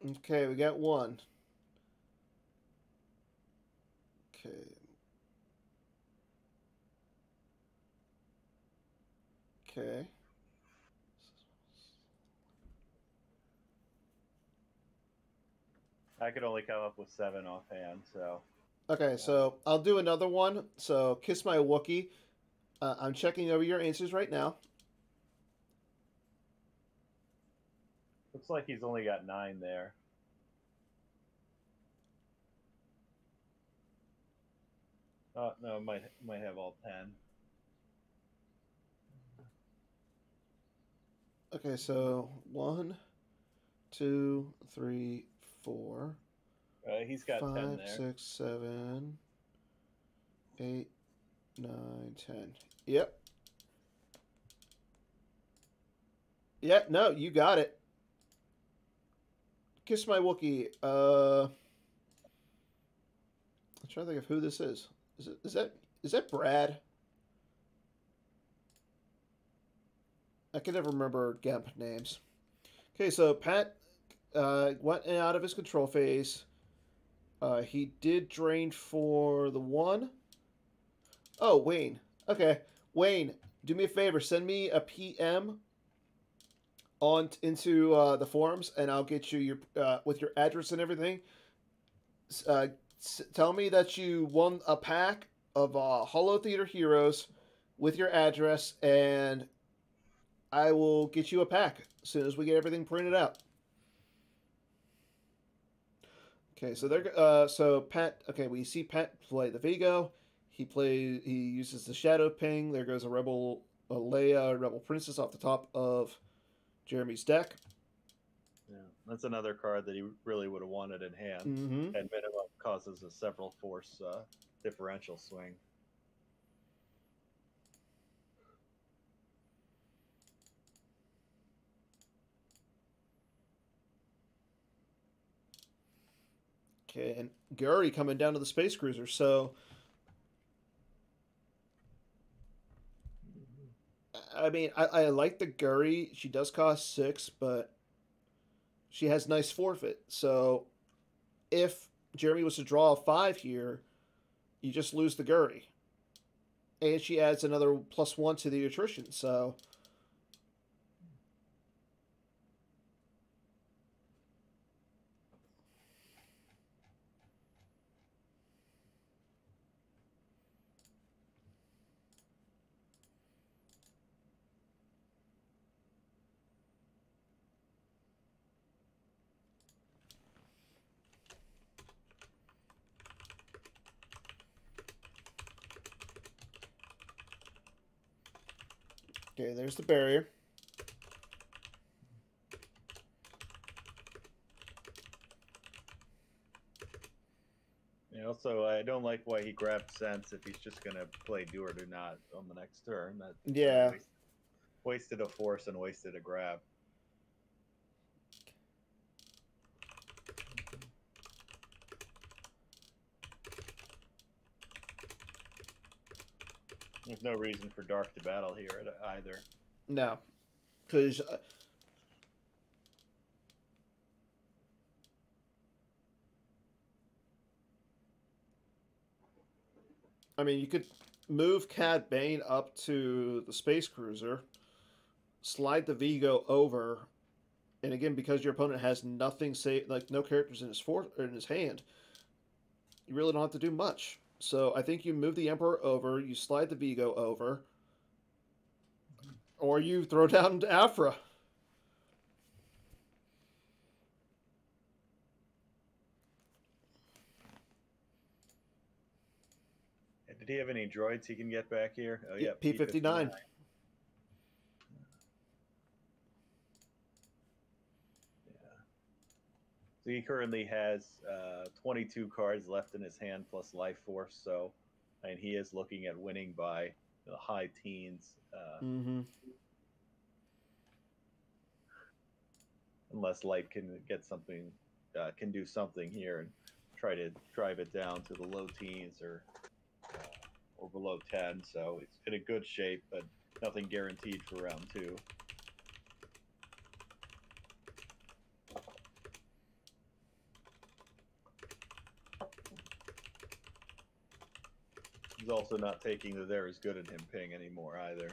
Okay, we got one. Okay. Okay. I could only come up with seven offhand. So Okay, so I'll do another one. So, Kiss My Wookie. Uh, I'm checking over your answers right now. Looks like he's only got nine there. Oh no, might might have all ten. Okay, so one, two, three, four, Uh, he's got ten five, there. six, seven, eight, nine, ten. Yep. Yeah, no, you got it. Kiss my Wookie. Uh, I'm trying to think of who this is. Is it is that is that Brad? I can never remember Gemp names. Okay, so Pat uh, went out of his control phase. Uh, he did drain for the one. Oh, Wayne. Okay, Wayne, do me a favor. Send me a PM on into uh, the forums, and I'll get you your uh, with your address and everything. Uh, tell me that you won a pack of uh, Hollow Theater Heroes with your address, and I will get you a pack as soon as we get everything printed out. Okay, so there. Uh, so Pat. Okay, we see Pat play the Vigo. He plays. He uses the Shadow Ping. There goes a Rebel a Leia Rebel Princess off the top of Jeramie's deck. Yeah, that's another card that he really would have wanted in hand. Mm-hmm. At minimum, causes a several force uh, differential swing. Okay, and Guri coming down to the space cruiser. So, I mean, I, I like the Guri. She does cost six, but she has nice forfeit. So, if Jeremy was to draw a five here, you just lose the Guri. And she adds another plus one to the attrition. So, okay, there's the barrier. And also, I don't like why he grabbed sense if he's just gonna play do or do not on the next turn. That Yeah. waste- wasted a force and wasted a grab. There's no reason for Dark to battle here either. No, because uh, I mean, you could move Cad Bane up to the space cruiser, slide the Vigo over, and again, because your opponent has nothing say like no characters in his for or in his hand, you really don't have to do much. So I think you move the Emperor over, you slide the Vigo over, or you throw down to <laughs> Afra. Did he have any droids he can get back here? Oh, Yeah, yeah, P-59. So he currently has uh, 22 cards left in his hand plus life force. So, and he is looking at winning by the high teens, uh, Mm-hmm. unless light can get something, uh, can do something here and try to drive it down to the low teens or uh, or below 10. So it's in a good shape, but nothing guaranteed for round two. He's also not taking the there is good in him ping anymore either.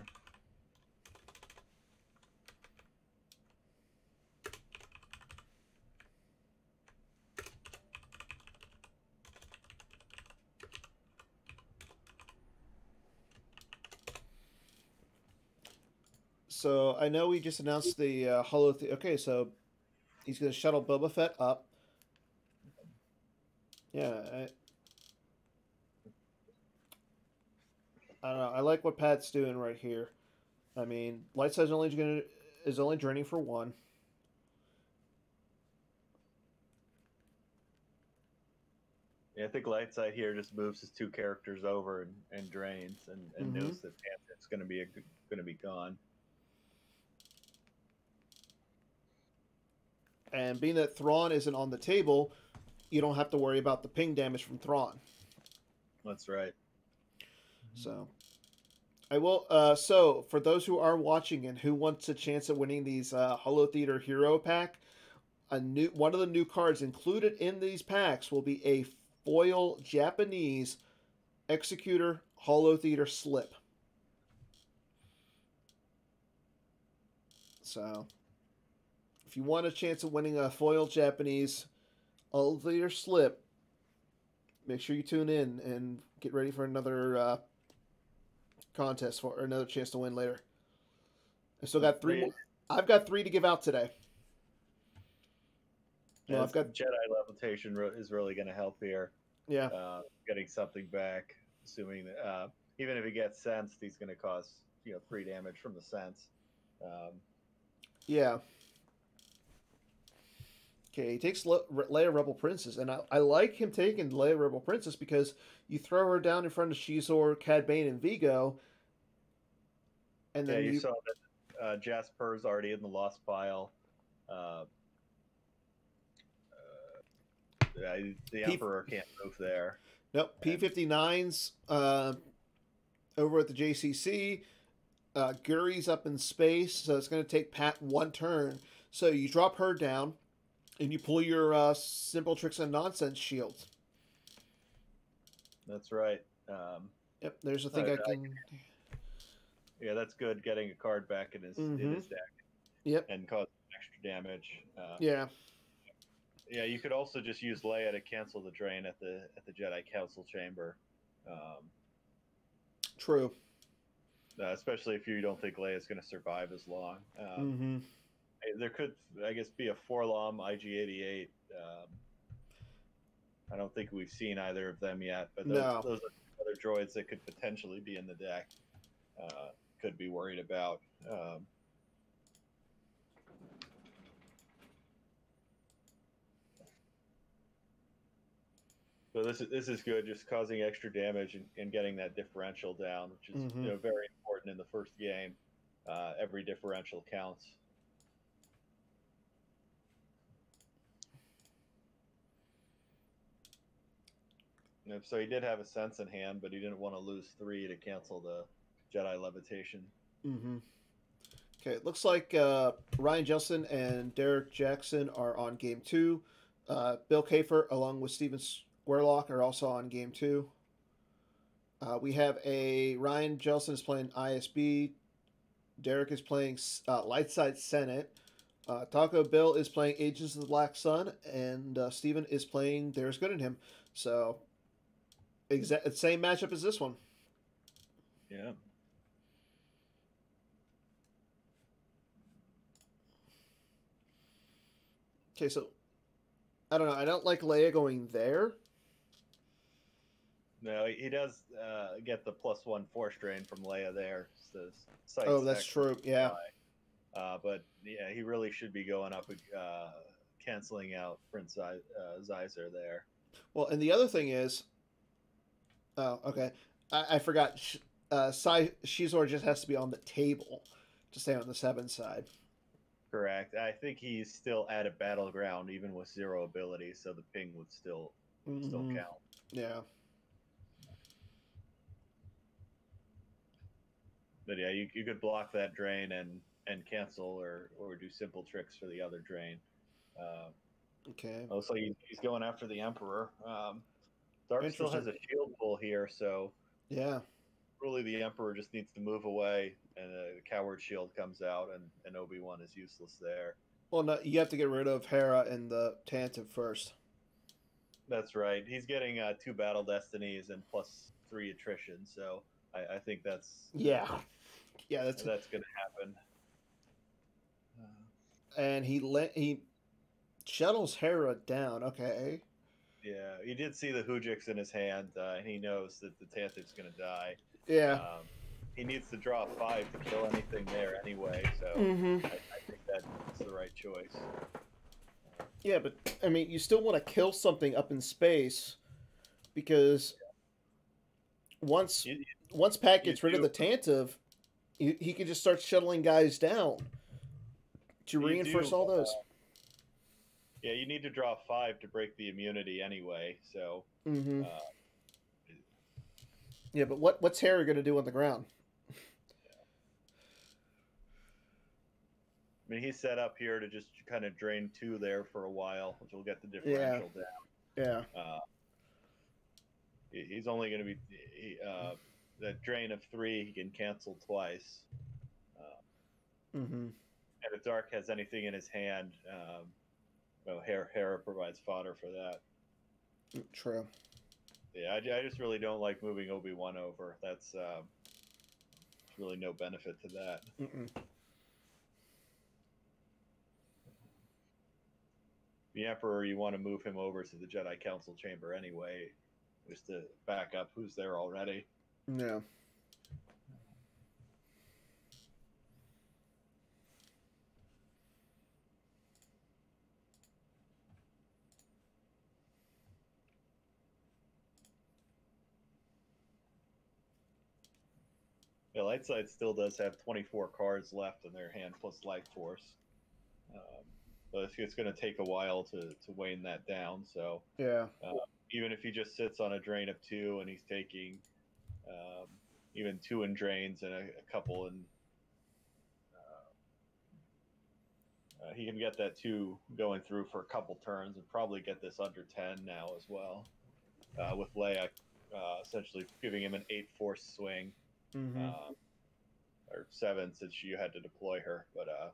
So I know we just announced the uh, Hollow. Okay, so he's going to shuttle Boba Fett up. Yeah, I don't know. I like what Pat's doing right here. I mean, light size only to is only draining for one. Yeah, I think Lightside here just moves his two characters over and, and drains and, and Mhm. knows that it's going to be a going to be gone. And being that Thrawn isn't on the table, you don't have to worry about the ping damage from Thrawn. That's right. So I will. Uh, so for those who are watching and who wants a chance at winning these uh, Hollow Theater Hero pack, a new one of the new cards included in these packs will be a foil Japanese Executor Hollow Theater slip. So if you want a chance of winning a foil Japanese Executor slip, make sure you tune in and get ready for another uh, contest for or another chance to win later. I still got three. More. I've got three to give out today. No, I've got Jedi levitation is really going to help here. Yeah, uh, getting something back, assuming that uh, even if he gets sensed, he's going to cause you know three damage from the sense. Um, yeah. Okay, he takes Le- Leia Rebel Princess, and I, I like him taking Leia Rebel Princess because you throw her down in front of Xizor, Cad Bane, and Vigo, and then yeah, you, you... saw that uh, Jasper's already in the lost pile. Uh, uh, the P- Emperor can't move there. Nope. P 59's uh, over at the JCC. Uh, Guri's up in space, so it's going to take Pat one turn. So you drop her down, and you pull your uh, simple tricks and nonsense shield. That's right. Um, yep, there's a thing I, I can. Yeah, that's good. Getting a card back in his mm-hmm. in his deck. Yep. And cause extra damage. Uh, yeah. Yeah, you could also just use Leia to cancel the drain at the at the Jedi Council chamber. Um, True. Uh, especially if you don't think Leia is going to survive as long. Um, mm-hmm. There could, I guess, be a 4-LOM IG-88. Um, I don't think we've seen either of them yet, but those, no. those are other droids that could potentially be in the deck. Uh, could be worried about. Um, So this is this is good, just causing extra damage and, and getting that differential down, which is mm-hmm. you know, very important in the first game. Uh, every differential counts. so he did have a sense in hand, but he didn't want to lose three to cancel the Jedi levitation. Mm-hmm. Okay, it looks like uh, Ryan Jelson and Derek Jackson are on game two. Uh, Bill Kafer, along with Steven Squarelock, are also on game two. Uh, we have a Ryan Jelson is playing ISB. Derek is playing uh, Lightside Senate. Uh, Taco Bill is playing Agents of the Black Sun, and uh, Steven is playing There's Good in Him. So, exact same matchup as this one. Yeah. Okay, so I don't know. I don't like Leia going there. No, he does uh, get the plus one force drain from Leia there. So oh, that's true. Yeah. Uh, but yeah, he really should be going up, uh, canceling out Prince uh, Xizor there. Well, and the other thing is, oh, okay, I, I forgot. Uh, Xizor just has to be on the table to stay on the seven side. Correct. I think he's still at a battleground, even with zero ability, so the ping would still mm-hmm. still count. Yeah. but yeah, you, you could block that drain and and cancel or or do simple tricks for the other drain. Uh, okay. Looks like he's going after the Emperor. Um, Dark still has a shield pull here, so yeah. Really, the Emperor just needs to move away, and the Coward Shield comes out, and, and Obi Wan is useless there. Well, no, you have to get rid of Hera and the Tantive first. That's right. He's getting uh, two Battle Destinies and plus three attrition, so I, I think that's yeah. Yeah, that's that's going to happen. and he let he shuttles Hera down. Okay. Yeah, he did see the Houjix in his hand, uh, and he knows that the Tantive's going to die. Yeah. Um, he needs to draw five to kill anything there anyway, so mm-hmm. I, I, think that's the right choice. Yeah, but I mean, you still want to kill something up in space because yeah. once you, once Pat gets rid do. of the Tantive, he, he can just start shuttling guys down to you reinforce do, all those. Uh, yeah, you need to draw five to break the immunity anyway. So. Mm-hmm. Uh, yeah, but what what's Hera going to do on the ground? I mean, he's set up here to just kind of drain two there for a while, which will get the differential yeah. down. Yeah. Uh, he's only going to be uh, that drain of three he can cancel twice. Uh, mm-hmm. and if Dark has anything in his hand, um, well, Hera, Hera provides fodder for that. True. Yeah, I, I just really don't like moving Obi Wan over. That's um, really no benefit to that. Mm-mm. The Emperor, you want to move him over to the Jedi Council chamber anyway, just to back up who's there already. Yeah. Lightside still does have 24 cards left in their hand plus Life Force. Um, but it's, it's going to take a while to, to wane that down. So Yeah. even if he just sits on a drain of two and he's taking um, even two in drains and a, a couple in. Uh, uh, he can get that two going through for a couple turns and probably get this under 10 now as well. Uh, with Leia uh, essentially giving him an eight force swing Mm-hmm. um, or seven since you had to deploy her. But uh,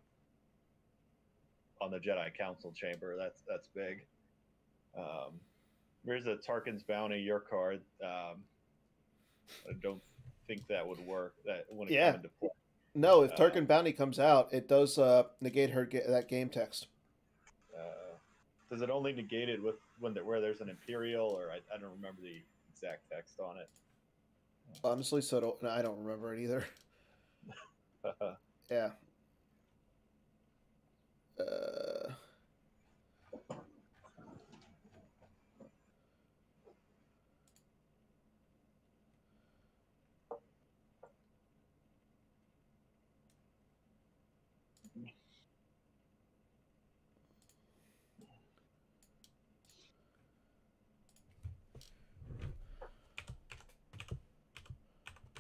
on the Jedi Council chamber, that's that's big. Um, here's a Tarkin's bounty, your card. Um, I don't think that would work. That when it Yeah. come into play. no, if uh, Tarkin Bounty comes out, it does uh, negate her ga- that game text. Uh, does it only negate it with when there, where there's an Imperial, or I, I don't remember the exact text on it. Honestly, so don't, no, I don't remember it either. <laughs> Yeah. Uh,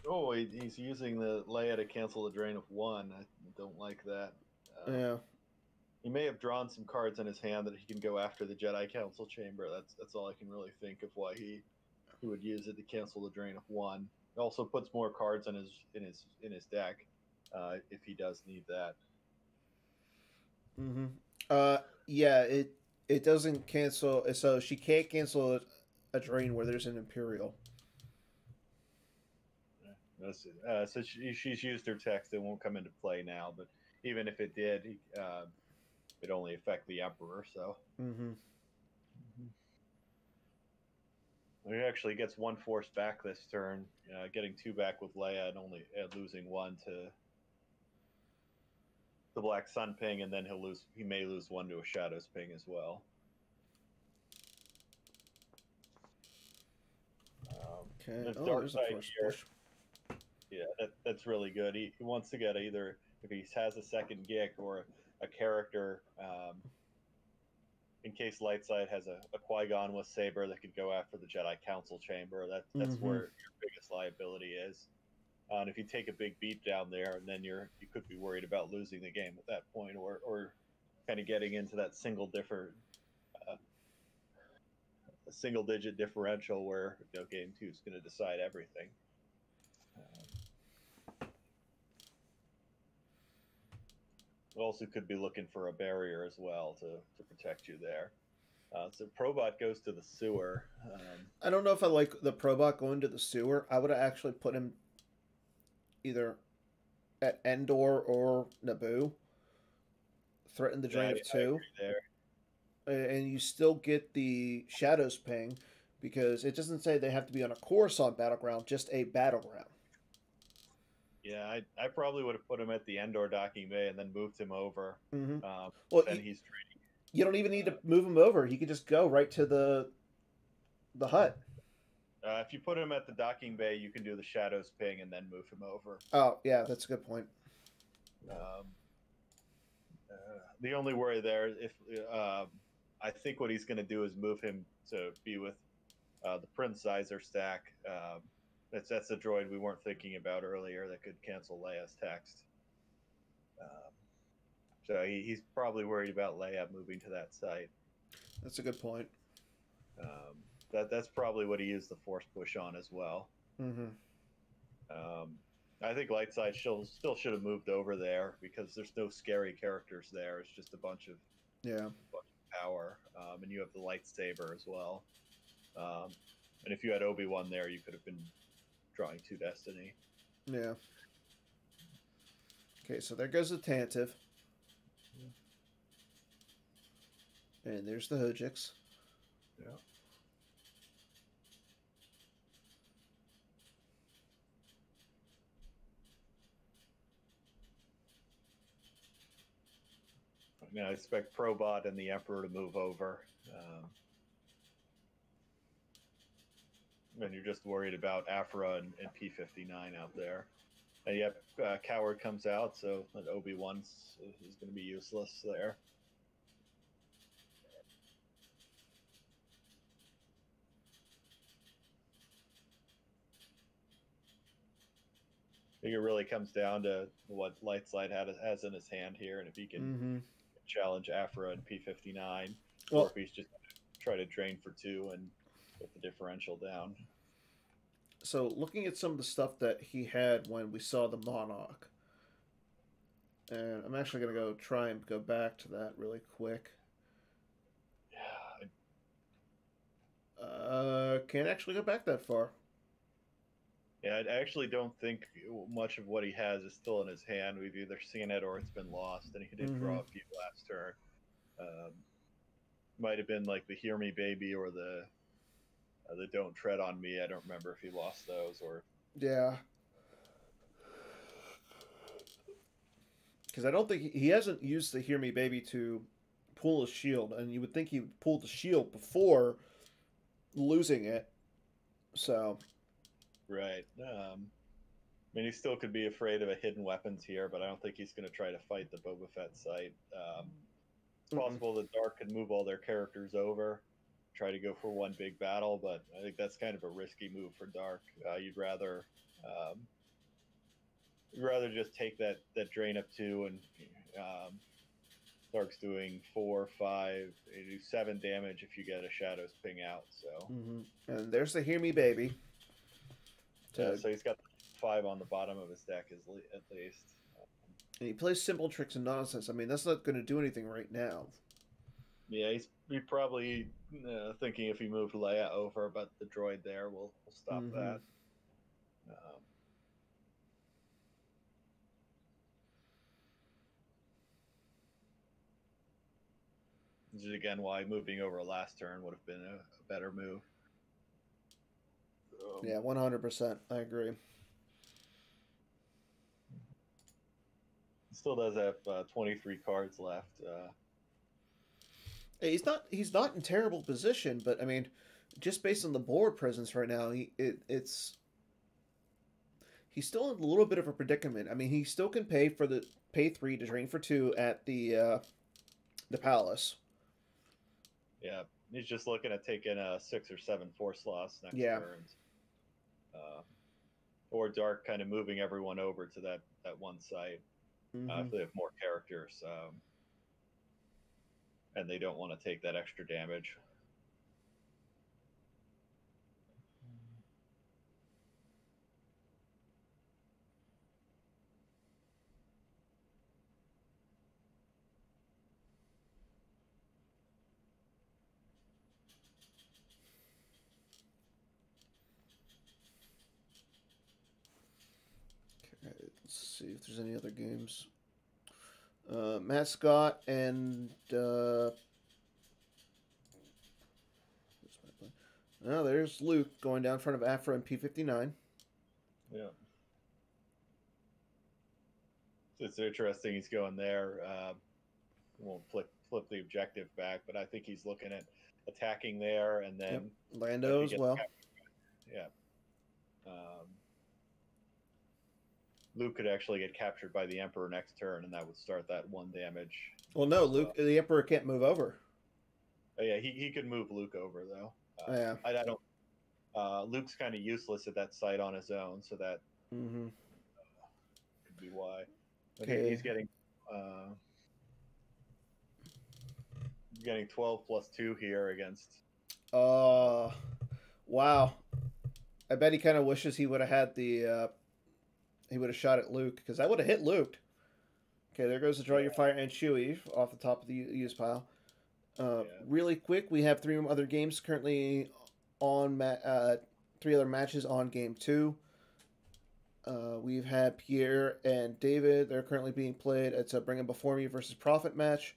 oh, he, he's using the Leia to cancel the drain of one. I don't like that. Uh, yeah. He may have drawn some cards in his hand that he can go after the Jedi Council chamber. That's that's all I can really think of why he he would use it to cancel the drain of one. It also puts more cards in his in his in his deck uh, if he does need that. Mm-hmm. Uh, yeah. It it doesn't cancel. So she can't cancel a, a drain where there's an Imperial. That's, uh, so she, she's used her text. It won't come into play now, but even if it did, he, uh, it only affect the Emperor. So Mm-hmm. he actually gets one force back this turn, uh, getting two back with Leia, and only uh, losing one to the Black Sun ping, and then he'll lose. He may lose one to a Shadows ping as well. Um, Okay. Oh, there's a force here. push. Yeah, that, that's really good. He, he wants to get either if he has a second gig or a character. Um, in case Lightside has a, a Qui Gon with saber that could go after the Jedi Council chamber, that that's Mhm. where your biggest liability is. Uh, and if you take a big beat down there, and then you're you could be worried about losing the game at that point, or or kind of getting into that single differ, uh, a single digit differential where you know, game two is going to decide everything. Also could be looking for a barrier as well to, to protect you there. Uh, so Probot goes to the sewer. Um, I don't know if I like the Probot going to the sewer. I would have actually put him either at Endor or Naboo. Threaten the drain yeah, of two, and you still get the Shadows ping because it doesn't say they have to be on a course on Battleground, just a battleground. Yeah, I, I probably would have put him at the Endor docking bay and then moved him over. Mm-hmm. Um, Well, then he's trading. you don't even need to move him over. He could just go right to the the hut. Uh, if you put him at the docking bay, you can do the shadows ping and then move him over. Oh, yeah, that's a good point. Um, uh, the only worry there, if um, I think what he's going to do is move him to be with uh, the Prince Xizor stack. Um, that's that's a droid we weren't thinking about earlier that could cancel Leia's text. Um, so he, he's probably worried about Leia moving to that site. That's a good point. Um, that that's probably what he used the Force push on as well. Mm-hmm. Um, I think Lightside still still should have moved over there because there's no scary characters there. It's just a bunch of Yeah. power, um, and you have the lightsaber as well. Um, and if you had Obi Wan there, you could have been drawing two Destiny. Yeah. Okay, so there goes the Tantive. And there's the Houjix. Yeah. I mean, I expect Probot and the Emperor to move over. Um, and you're just worried about Afra and, and P59 out there. And yep, uh, Coward comes out, so Obi Wan's is going to be useless there. I think it really comes down to what Lightside had, has in his hand here, and if he can Mm-hmm. challenge Afra and P59, Well- or if he's just try to drain for two and get the differential down. So, looking at some of the stuff that he had when we saw the Monnok, and I'm actually going to go try and go back to that really quick. Yeah, Uh, can't actually go back that far. yeah. I actually don't think much of what he has is still in his hand. We've either seen it or it's been lost, and he did draw a few last turn. Um, might have been like the "Hear Me, Baby" or the uh, the "Don't Tread on Me." I don't remember if he lost those or Yeah. Because I don't think he, he hasn't used the Hear Me Baby to pull his shield, and you would think he pulled the shield before losing it. So, Right. Um, I mean, he still could be afraid of a hidden weapons here, but I don't think he's going to try to fight the Boba Fett site. Um, it's Mm-mm. possible that Dark could move all their characters over, try to go for one big battle, but I think that's kind of a risky move for Dark. Uh, you'd rather um, you'd rather just take that that drain up two, and um, Dark's doing four, five, you do seven damage if you get a Shadows ping out. So. and there's the Hear Me Baby. To, so he's got five on the bottom of his deck le- at least. and he plays simple tricks and nonsense. I mean, that's not going to do anything right now. Yeah, he's he probably uh, thinking if he moved Leia over, but the droid there will, will stop Mhm. that. Um, this is again why moving over last turn would have been a, a better move. Um, Yeah, 100%. I agree. still does have uh, 23 cards left. Uh, He's not he's not in terrible position, but I mean, just based on the board presence right now, he it, it's he's still in a little bit of a predicament. I mean, he still can pay for the pay three to drain for two at the uh, the palace. Yeah, he's just looking at taking a six or seven force loss next Yeah. turn. Uh, or Dark kind of moving everyone over to that, that one site uh, Mhm. if they have more characters. Um, and they don't want to take that extra damage. Okay, let's see if there's any other games. Uh, Matt Scott and uh, play? oh, there's Luke going down in front of Afra and P fifty nine. Yeah. It's interesting he's going there. Uh, won't flip flip the objective back, but I think he's looking at attacking there and then Lando as well. Yeah. Um, Luke could actually get captured by the Emperor next turn, and that would start that one damage. Well, no, Luke, the Emperor can't move over. Oh, yeah, he, he could move Luke over though. Uh, Yeah. I, I don't. Uh, Luke's kind of useless at that site on his own, so that Mm-hmm. could be why. He- Okay. he's getting. Uh, getting twelve plus two here against. Uh, wow. I bet he kind of wishes he would have had the uh, he would have shot at Luke because that would have hit Luke. Okay, there goes the draw your fire and Chewie off the top of the use pile. Uh, Yeah. Really quick, we have three other games currently on ma- uh, three other matches on game two. Uh, we've had Pierre and David. They're currently being played. It's a Bring Him Before Me versus Prophet match.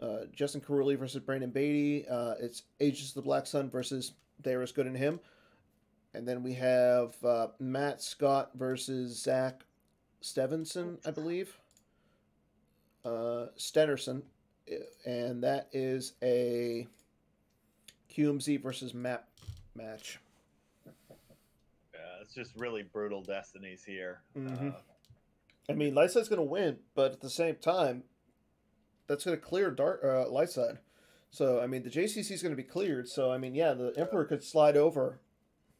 Uh, Justin Carulli versus Brandon Beatty. Uh, it's Agents of the Black Sun versus There Is Good in Him. And then we have uh, Matt Scott versus Zach Stevenson, I believe. Uh, Stenerson. And that is a QMZ versus map match. Yeah, it's just really brutal destinies here. Mhm. Uh, I mean, Lightside's going to win, but at the same time, that's going to clear Dark uh, Lightside. So, I mean, the JCC is going to be cleared. So, I mean, yeah, the Emperor could slide over.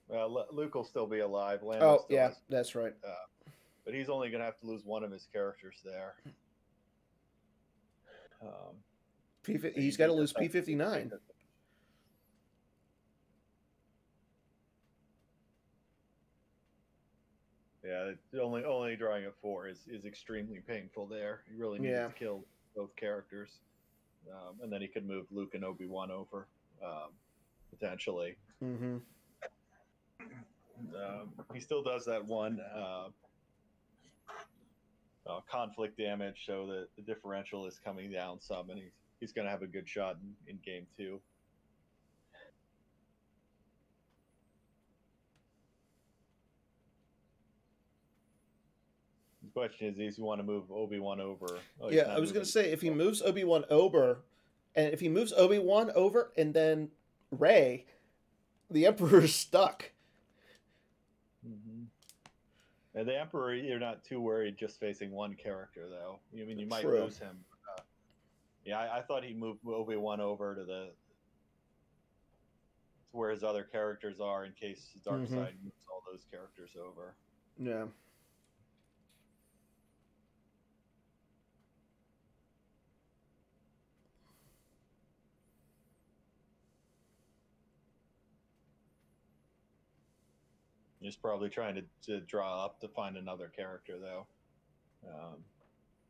Well, Luke will still be alive. Lando Oh, yeah, has- that's right. but he's only going to have to lose one of his characters there. Um, P- he's you got to lose P59. Yeah, only only drawing a four is, is extremely painful there. He really needs Yeah. to kill both characters, um, and then he could move Luke and Obi Wan over um, potentially. Mm-hmm. Um, he still does that one uh, uh, conflict damage, so that the differential is coming down some, and he's he's going to have a good shot in, in game two. The question is, does he want to move Obi Wan over? Oh, Yeah, I was going to say if he moves Obi Wan over, and if he moves Obi Wan over and then Rey, the Emperor's stuck. And the Emperor, you're not too worried just facing one character, though. I mean, you might True. lose him. Uh, yeah, I, I thought he moved Obi Wan over to the to where his other characters are in case Dark. Side moves all those characters over. Yeah. He's probably trying to, to draw up to find another character, though. Um,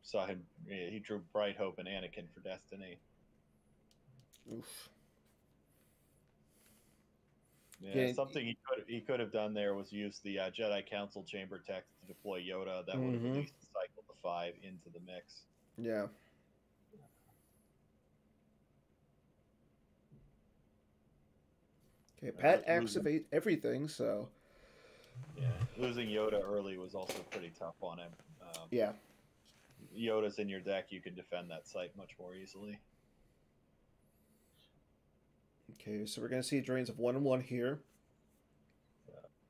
saw him. yeah, He drew Bright Hope and Anakin for Destiny. Oof. Yeah, Yeah, something he could he could have done there was use the uh, Jedi Council chamber text to deploy Yoda. That would have Mhm. released the cycle to five into the mix. Yeah. Okay, Uh, Pat activate everything, so Yeah, losing Yoda early was also pretty tough on him. Um, yeah. Yoda's in your deck, you can defend that site much more easily. Okay, so we're gonna see drains of one and one here.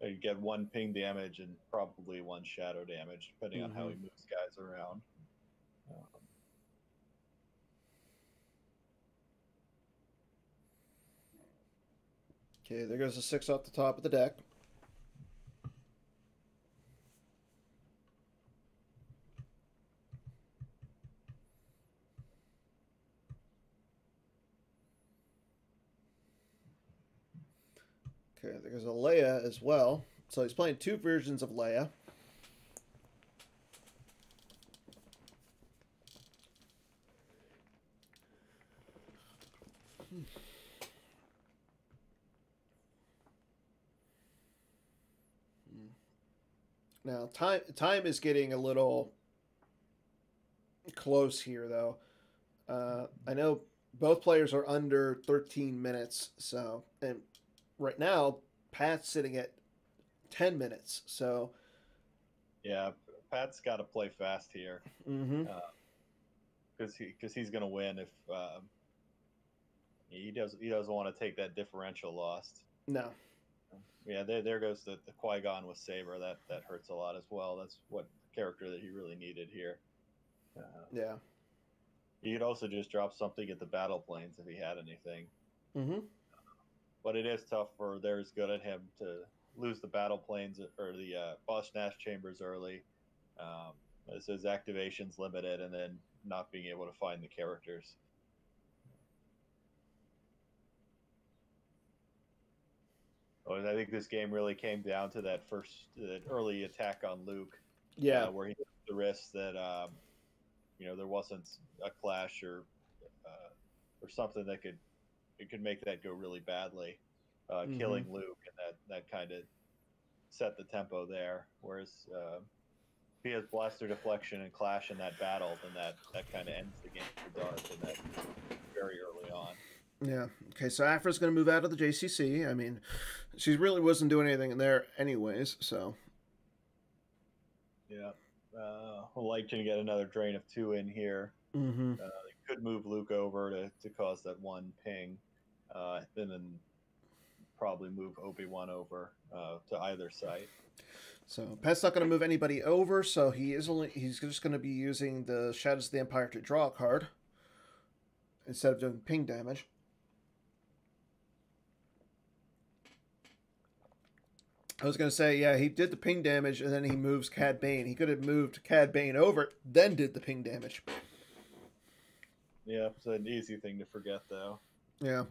Uh, You get one ping damage and probably one shadow damage, depending on how he Mhm. moves guys around. Um, Okay, there goes the six off the top of the deck. Okay, there goes a Leia as well. So he's playing two versions of Leia. Now time time is getting a little close here though. Uh, I know both players are under 13 minutes, so and right now Pat's sitting at 10 minutes. So yeah, Pat's got to play fast here. mhm. because he because he's gonna win if um, he does he doesn't want to take that differential loss. no, Yeah, there there goes the, the Qui Gon with Saber. That that hurts a lot as well. That's what character that he really needed here. Uh, yeah, he could also just drop something at the battle plains if he had anything. hmm But it is tough for there's good at him to lose the battle plains or the uh, Boss Nass chambers early. Um, as his activation's limited, and then not being able to find the characters. Oh, and I think this game really came down to that first that early attack on Luke. Yeah. uh, where he took the risk that um, you know there wasn't a clash or uh, or something that could it could make that go really badly, uh, Mhm. killing Luke, and that that kind of set the tempo there. Whereas uh, if he has blaster deflection and clash in that battle, then that that kind of ends the game for Dark, and that very early on. Yeah. Okay, so Afra's going to move out of the JCC. I mean, she really wasn't doing anything in there anyways, so. Yeah, uh, like to get another drain of two in here. Mm-hmm. Uh, they could move Luke over to, to cause that one ping, uh, and then probably move Obi Wan over uh, to either site. So Pat's not going to move anybody over, so he is only he's just going to be using the Shadows of the Empire to draw a card instead of doing ping damage. I was going to say, yeah, he did the ping damage and then he moves Cad Bane. He could have moved Cad Bane over, then did the ping damage. Yeah, it's an easy thing to forget though. Yeah.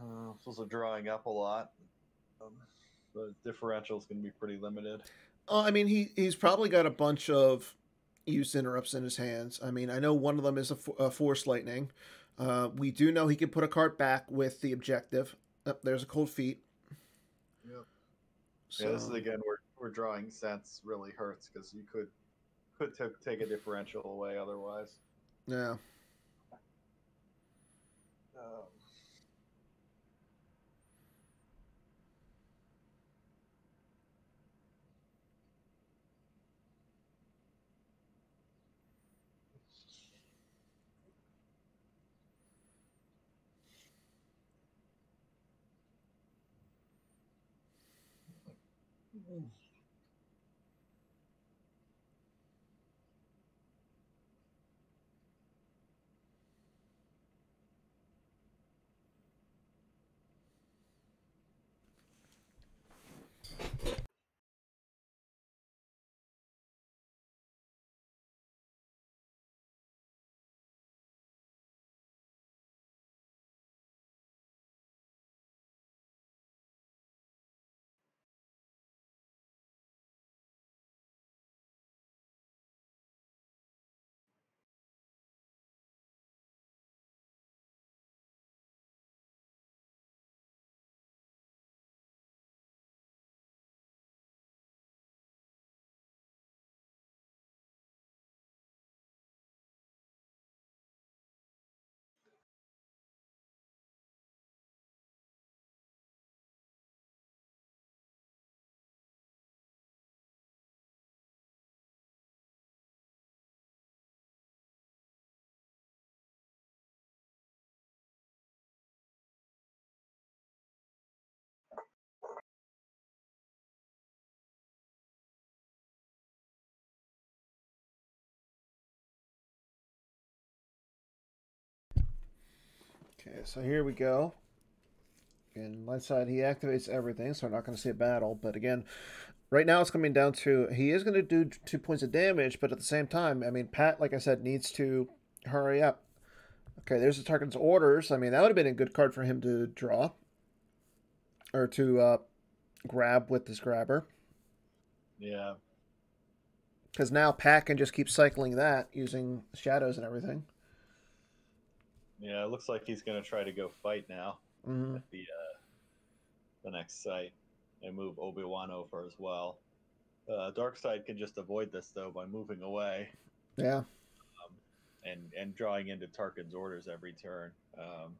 Uh, it's also drawing up a lot. Um, the differential is going to be pretty limited. Oh, I mean, he he's probably got a bunch of use interrupts in his hands. I mean, I know one of them is a, fo- a force lightning. Uh, we do know he can put a card back with the objective. Oh, there's a cold feet. Yep. So, Yeah, this is again where, where drawing sense really hurts because you could could t- take a differential away otherwise. yeah. Um, Ooh. Okay, so here we go. And left side, he activates everything, so we're not going to see a battle. But again, right now it's coming down to he is going to do two points of damage, but at the same time, I mean, Pat, like I said, needs to hurry up. Okay, there's the Tarkin's orders. I mean, that would have been a good card for him to draw or to uh, grab with this grabber. yeah, Because now Pat can just keep cycling that using shadows and everything. Yeah. It looks like he's going to try to go fight now hmm at the uh, the next site and move Obi Wan over as well. Uh, Dark side can just avoid this though by moving away Yeah. and and drawing into Tarkin's orders every turn. Um,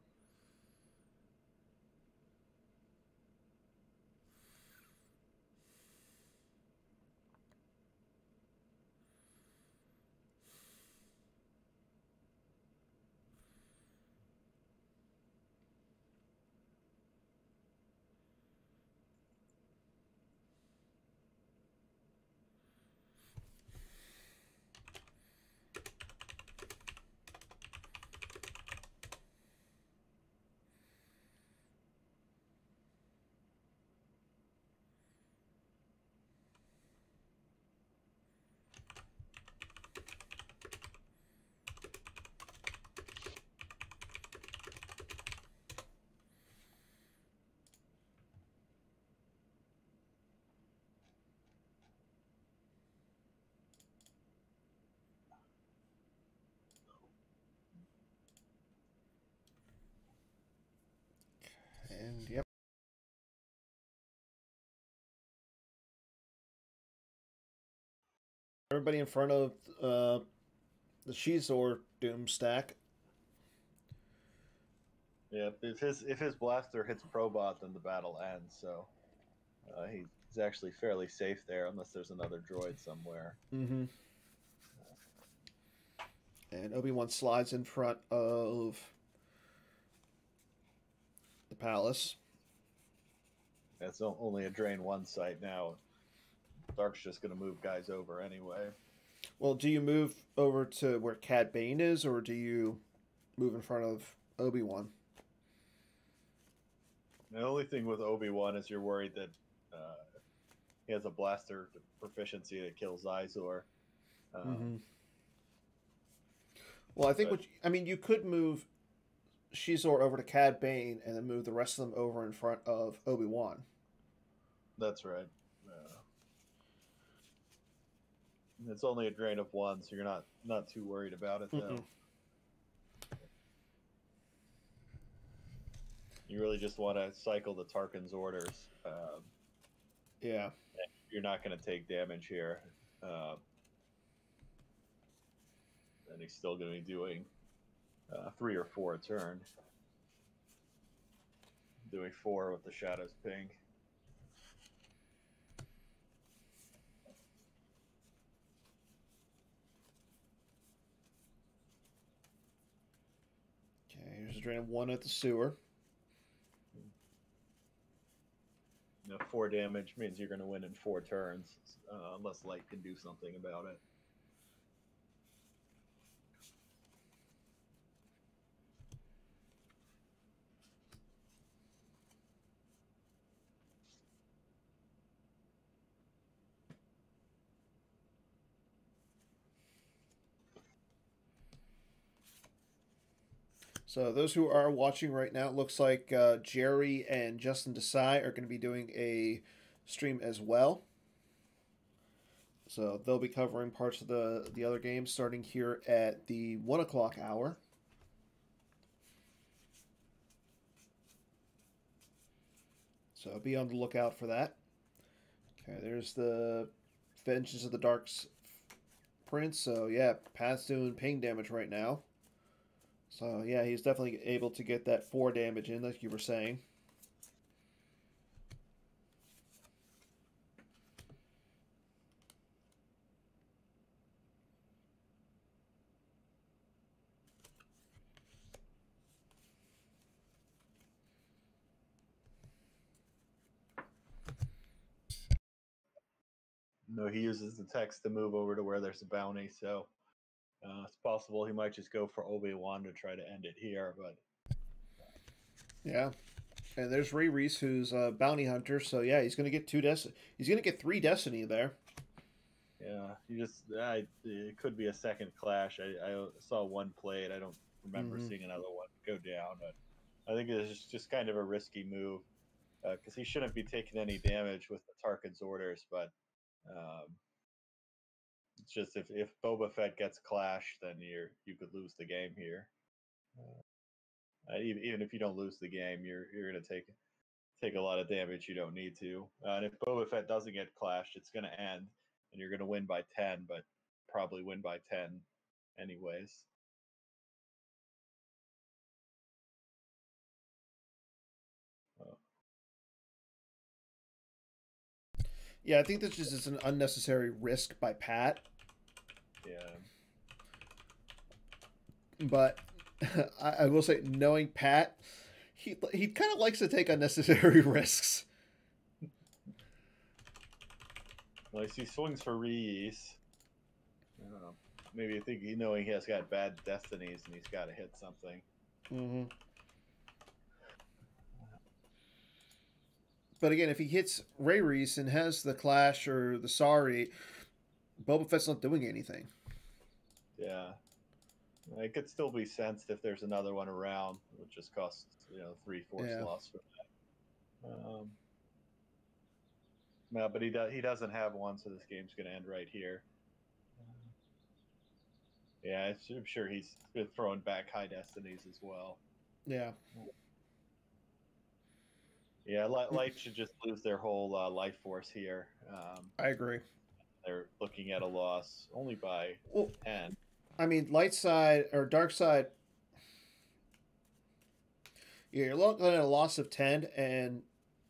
And yep. Everybody in front of uh, the Xizor Doom stack. Yep. if his if his blaster hits Probot, then the battle ends. So uh, he's actually fairly safe there, unless there's another droid somewhere. Mm-hmm. And Obi Wan slides in front of palace. That's only a drain one site now. Dark's just gonna move guys over anyway. Well, do you move over to where Cad Bane is, or do you move in front of Obi Wan? The only thing with Obi Wan is you're worried that uh, he has a blaster proficiency that kills Xizor. Um, Mm-hmm. Well, I think but- what you- I mean, you could move Xizor over to Cad Bane and then move the rest of them over in front of Obi Wan. That's right. Uh, it's only a drain of one, so you're not not too worried about it though. You really just want to cycle the Tarkin's orders. Um, Yeah. you're not going to take damage here. Um, and he's still going to be doing uh, three or four a turn. Doing four with the Shadows ping. Okay, here's a drain of one at the sewer. Know, four damage means you're going to win in four turns, uh, unless Light can do something about it. So those who are watching right now, it looks like uh, Jerry and Justin Desai are going to be doing a stream as well. So they'll be covering parts of the the other games starting here at the one o'clock hour. So be on the lookout for that. Okay, there's the Vengeance of the Dark's Prince. So yeah, Pat's doing ping damage right now. So yeah, he's definitely able to get that four damage in, like you were saying. No, he uses the text to move over to where there's a bounty, so uh, it's possible he might just go for Obi Wan to try to end it here. But Yeah, and there's Ray Reese, who's a bounty hunter. So yeah, he's gonna get two des. He's gonna get three destiny there. yeah, you just I, it could be a second clash. I, I saw one played. I don't remember Mhm. seeing another one go down, but I think it's just, kind of a risky move because he shouldn't be taking any damage with the Tarkin's orders, but. Um, it's just if, if Boba Fett gets clashed, then you're you could lose the game here. Uh, even, even if you don't lose the game, you're you're gonna take take a lot of damage you don't need to. Uh, and if Boba Fett doesn't get clashed, it's gonna end, and you're gonna win by ten, but probably win by ten anyways. Yeah, I think this is just an unnecessary risk by Pat. Yeah, But <laughs> I, I will say, knowing Pat, he he kind of likes to take unnecessary <laughs> risks. well, he swings for Reese. I don't know. Maybe I think he knowing he has got bad destinies and he's got to hit something. Mm-hmm. But again, if he hits Ray Reese and has the Clash or the Sorry, Boba Fett's not doing anything. Yeah. It could still be sensed if there's another one around, which just costs, you know, three force Yeah. loss for that. Um, no, but he does. He doesn't have one, so this game's going to end right here. Yeah, I'm sure he's been throwing back high destinies as well. Yeah. Yeah, Light, Light should just lose their whole uh, life force here. Um, I agree. they're looking at a loss only by Well, 10. I mean, light side or dark side. Yeah, you're looking at a loss of ten, and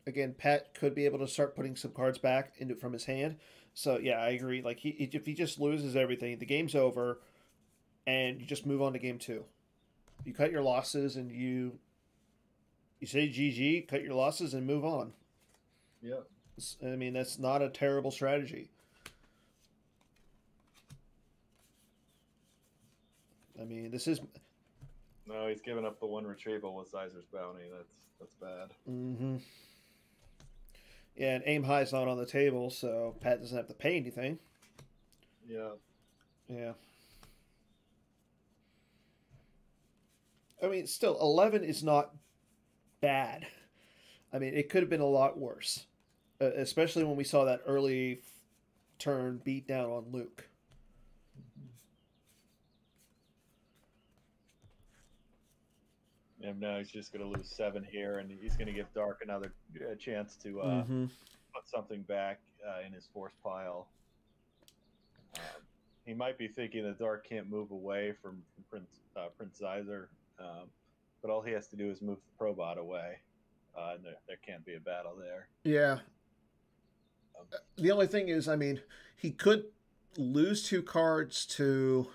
again, Pat could be able to start putting some cards back into from his hand. So yeah, I agree. Like he, if he just loses everything, the game's over, and you just move on to game two. You cut your losses, and you you say GG, cut your losses, and move on. Yeah. I mean, that's not a terrible strategy. I mean, this is No, he's giving up the one retrieval with Xizor's bounty. That's that's bad. Mm-hmm. Yeah, and aim high's not on the table, so Pat doesn't have to pay anything. Yeah. Yeah. I mean, still, eleven is not bad. I mean, it could have been a lot worse, uh, especially when we saw that early turn beat down on Luke. And now he's just going to lose seven here, and he's going to give Dark another uh, chance to uh, Mm-hmm. put something back uh, in his force pile. Um, he might be thinking that Dark can't move away from, from Prince uh, Prince Xizor, um, but all he has to do is move the Probot away, uh, and there, there can't be a battle there. Yeah. The only thing is, I mean, he could lose two cards to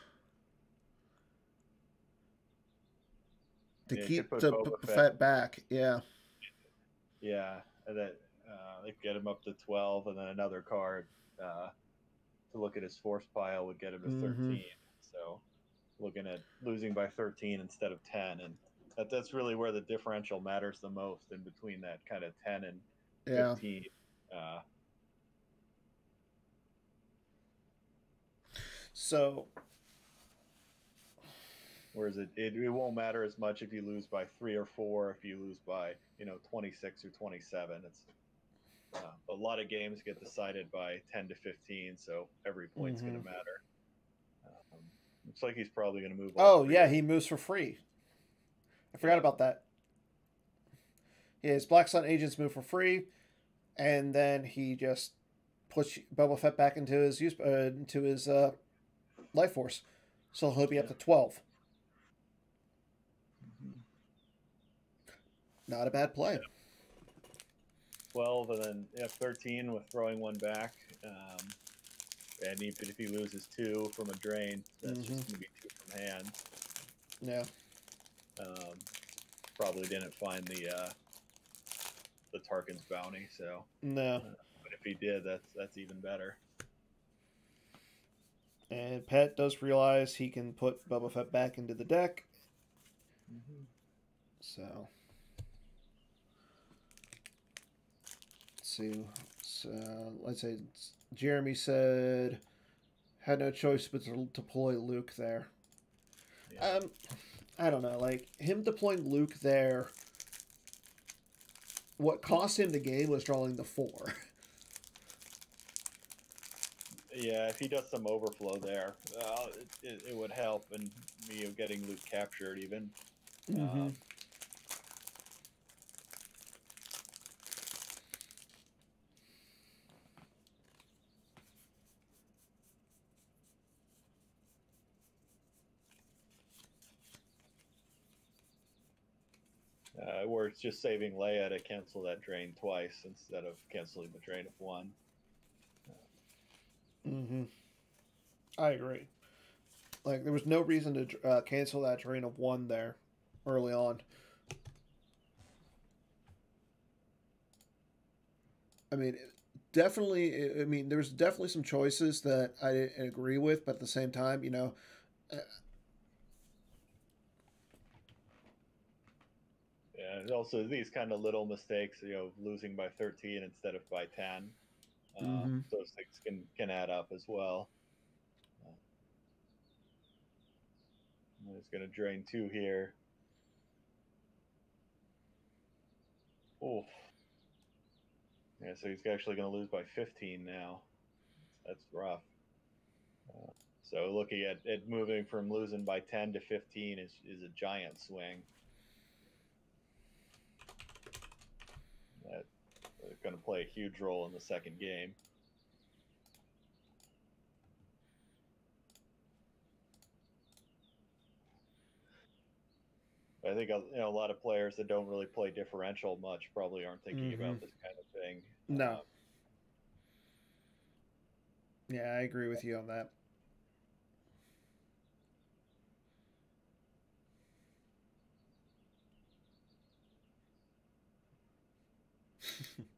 to Yeah, keep the put B- Boba Fett. Fett. back. Yeah. Yeah, and that uh, they get him up to twelve, and then another card uh, to look at his force pile would get him to Mhm. 13 So looking at losing by thirteen instead of ten, and that, that's really where the differential matters the most in between that kind of ten and Yeah. fifteen. Uh, So whereas it, it, it won't matter as much if you lose by three or four, if you lose by you know twenty six or twenty seven. It's uh, a lot of games get decided by ten to fifteen, so every point's going Mhm. to matter. Um, looks like he's probably going to move. Oh yeah, he moves for free. I forgot about that. Yeah, his Black Sun agents move for free, and then he just puts Boba Fett back into his use uh, into his uh, life force, so he'll be up to twelve. Not a bad play. 12 and then yeah, 13 with throwing one back. Um, and even if he loses two from a drain, that's Mhm. just going to be two from hands. Yeah. Um, probably didn't find the uh, the Tarkin's bounty, so No. but if he did, that's that's even better. And Pat does realize he can put Boba Fett back into the deck, so. Let's see. So, let's say Jeramie said had no choice but to deploy Luke there. Yeah. Um, I don't know. Like him deploying Luke there. What cost him the game was drawing the four. <laughs> Yeah, if he does some overflow there, uh, it, it, it would help, and you know, getting Luke captured even. Um, Uh, where it's just saving Leia to cancel that drain twice instead of canceling the drain of one. Mm-hmm. I agree. Like there was no reason to uh, cancel that drain of one there early on. I mean, definitely. I mean, there was definitely some choices that I didn't agree with, but at the same time, you know, and also these kind of little mistakes, you know, losing by 13 instead of by 10. Uh, Mhm. Those things can, can add up as well. Uh, I'm just going to drain two here. Oof. Yeah, so he's actually going to lose by 15 now. That's rough. Uh, so looking at, at moving from losing by 10 to 15 is, is a giant swing. going to play a huge role in the second game. I think uh, you know, a lot of players that don't really play differential much probably aren't thinking mm-hmm. about this kind of thing. No. Um, yeah, I agree with you on that. <laughs>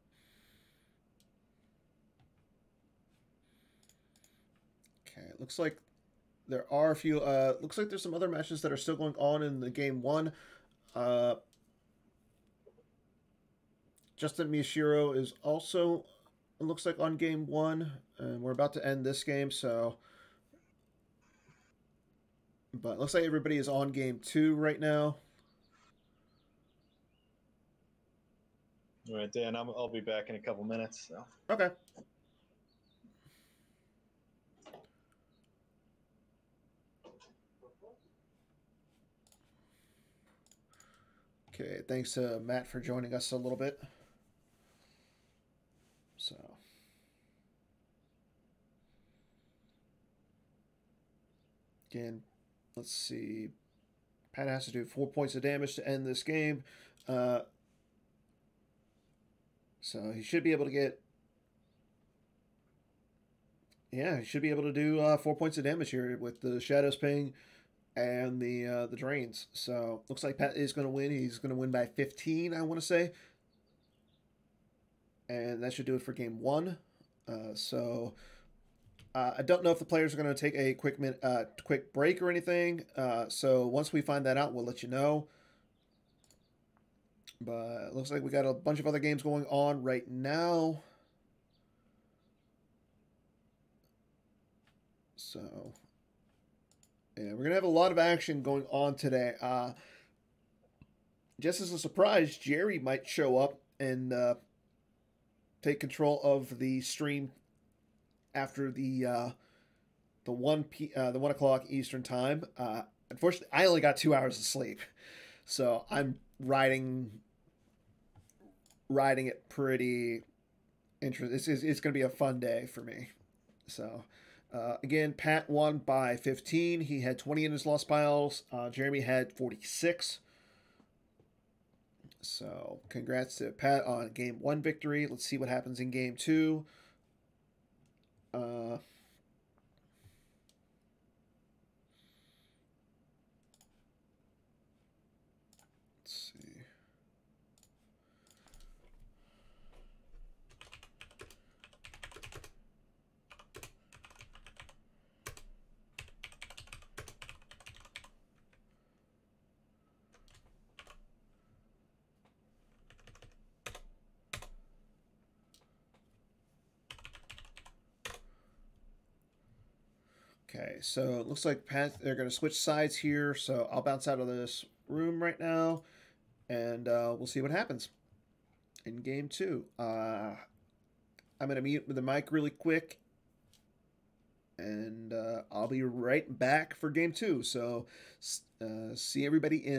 it looks like there are a few. Uh, looks like there's some other matches that are still going on in the game one. Uh, Justin Miyashiro is also it looks like on game one, and we're about to end this game, so. But it looks like everybody is on game two right now. all right, Dan, I'm, I'll be back in a couple minutes. So. Okay. Okay, thanks to Matt for joining us a little bit. So. Again, let's see. Pat has to do four points of damage to end this game. Uh, so he should be able to get. Yeah, he should be able to do uh, four points of damage here with the Shadows Ping and the uh, the drains. So looks like Pat is going to win. He's going to win by 15, I want to say. And that should do it for game one. Uh, so uh, I don't know if the players are going to take a quick min- uh, quick break or anything. Uh, so once we find that out, we'll let you know. But looks like we got a bunch of other games going on right now. So, yeah, we're gonna have a lot of action going on today. Uh, just as a surprise, Jerry might show up and uh, take control of the stream after the uh, the one p uh, the one o'clock Eastern time. Uh, unfortunately, I only got two hours of sleep, so I'm riding riding it pretty interesting. It's, it's, it's going to be a fun day for me. So, uh, again, Pat won by 15. He had 20 in his lost piles. Uh, Jeramie had 46. So, congrats to Pat on game one victory. Let's see what happens in game two. Uh, let's see. Okay, so it looks like Pat, they're going to switch sides here. So I'll bounce out of this room right now, and uh, we'll see what happens in game two. Uh, I'm going to mute the mic really quick, and uh, I'll be right back for game two. So uh, see everybody in.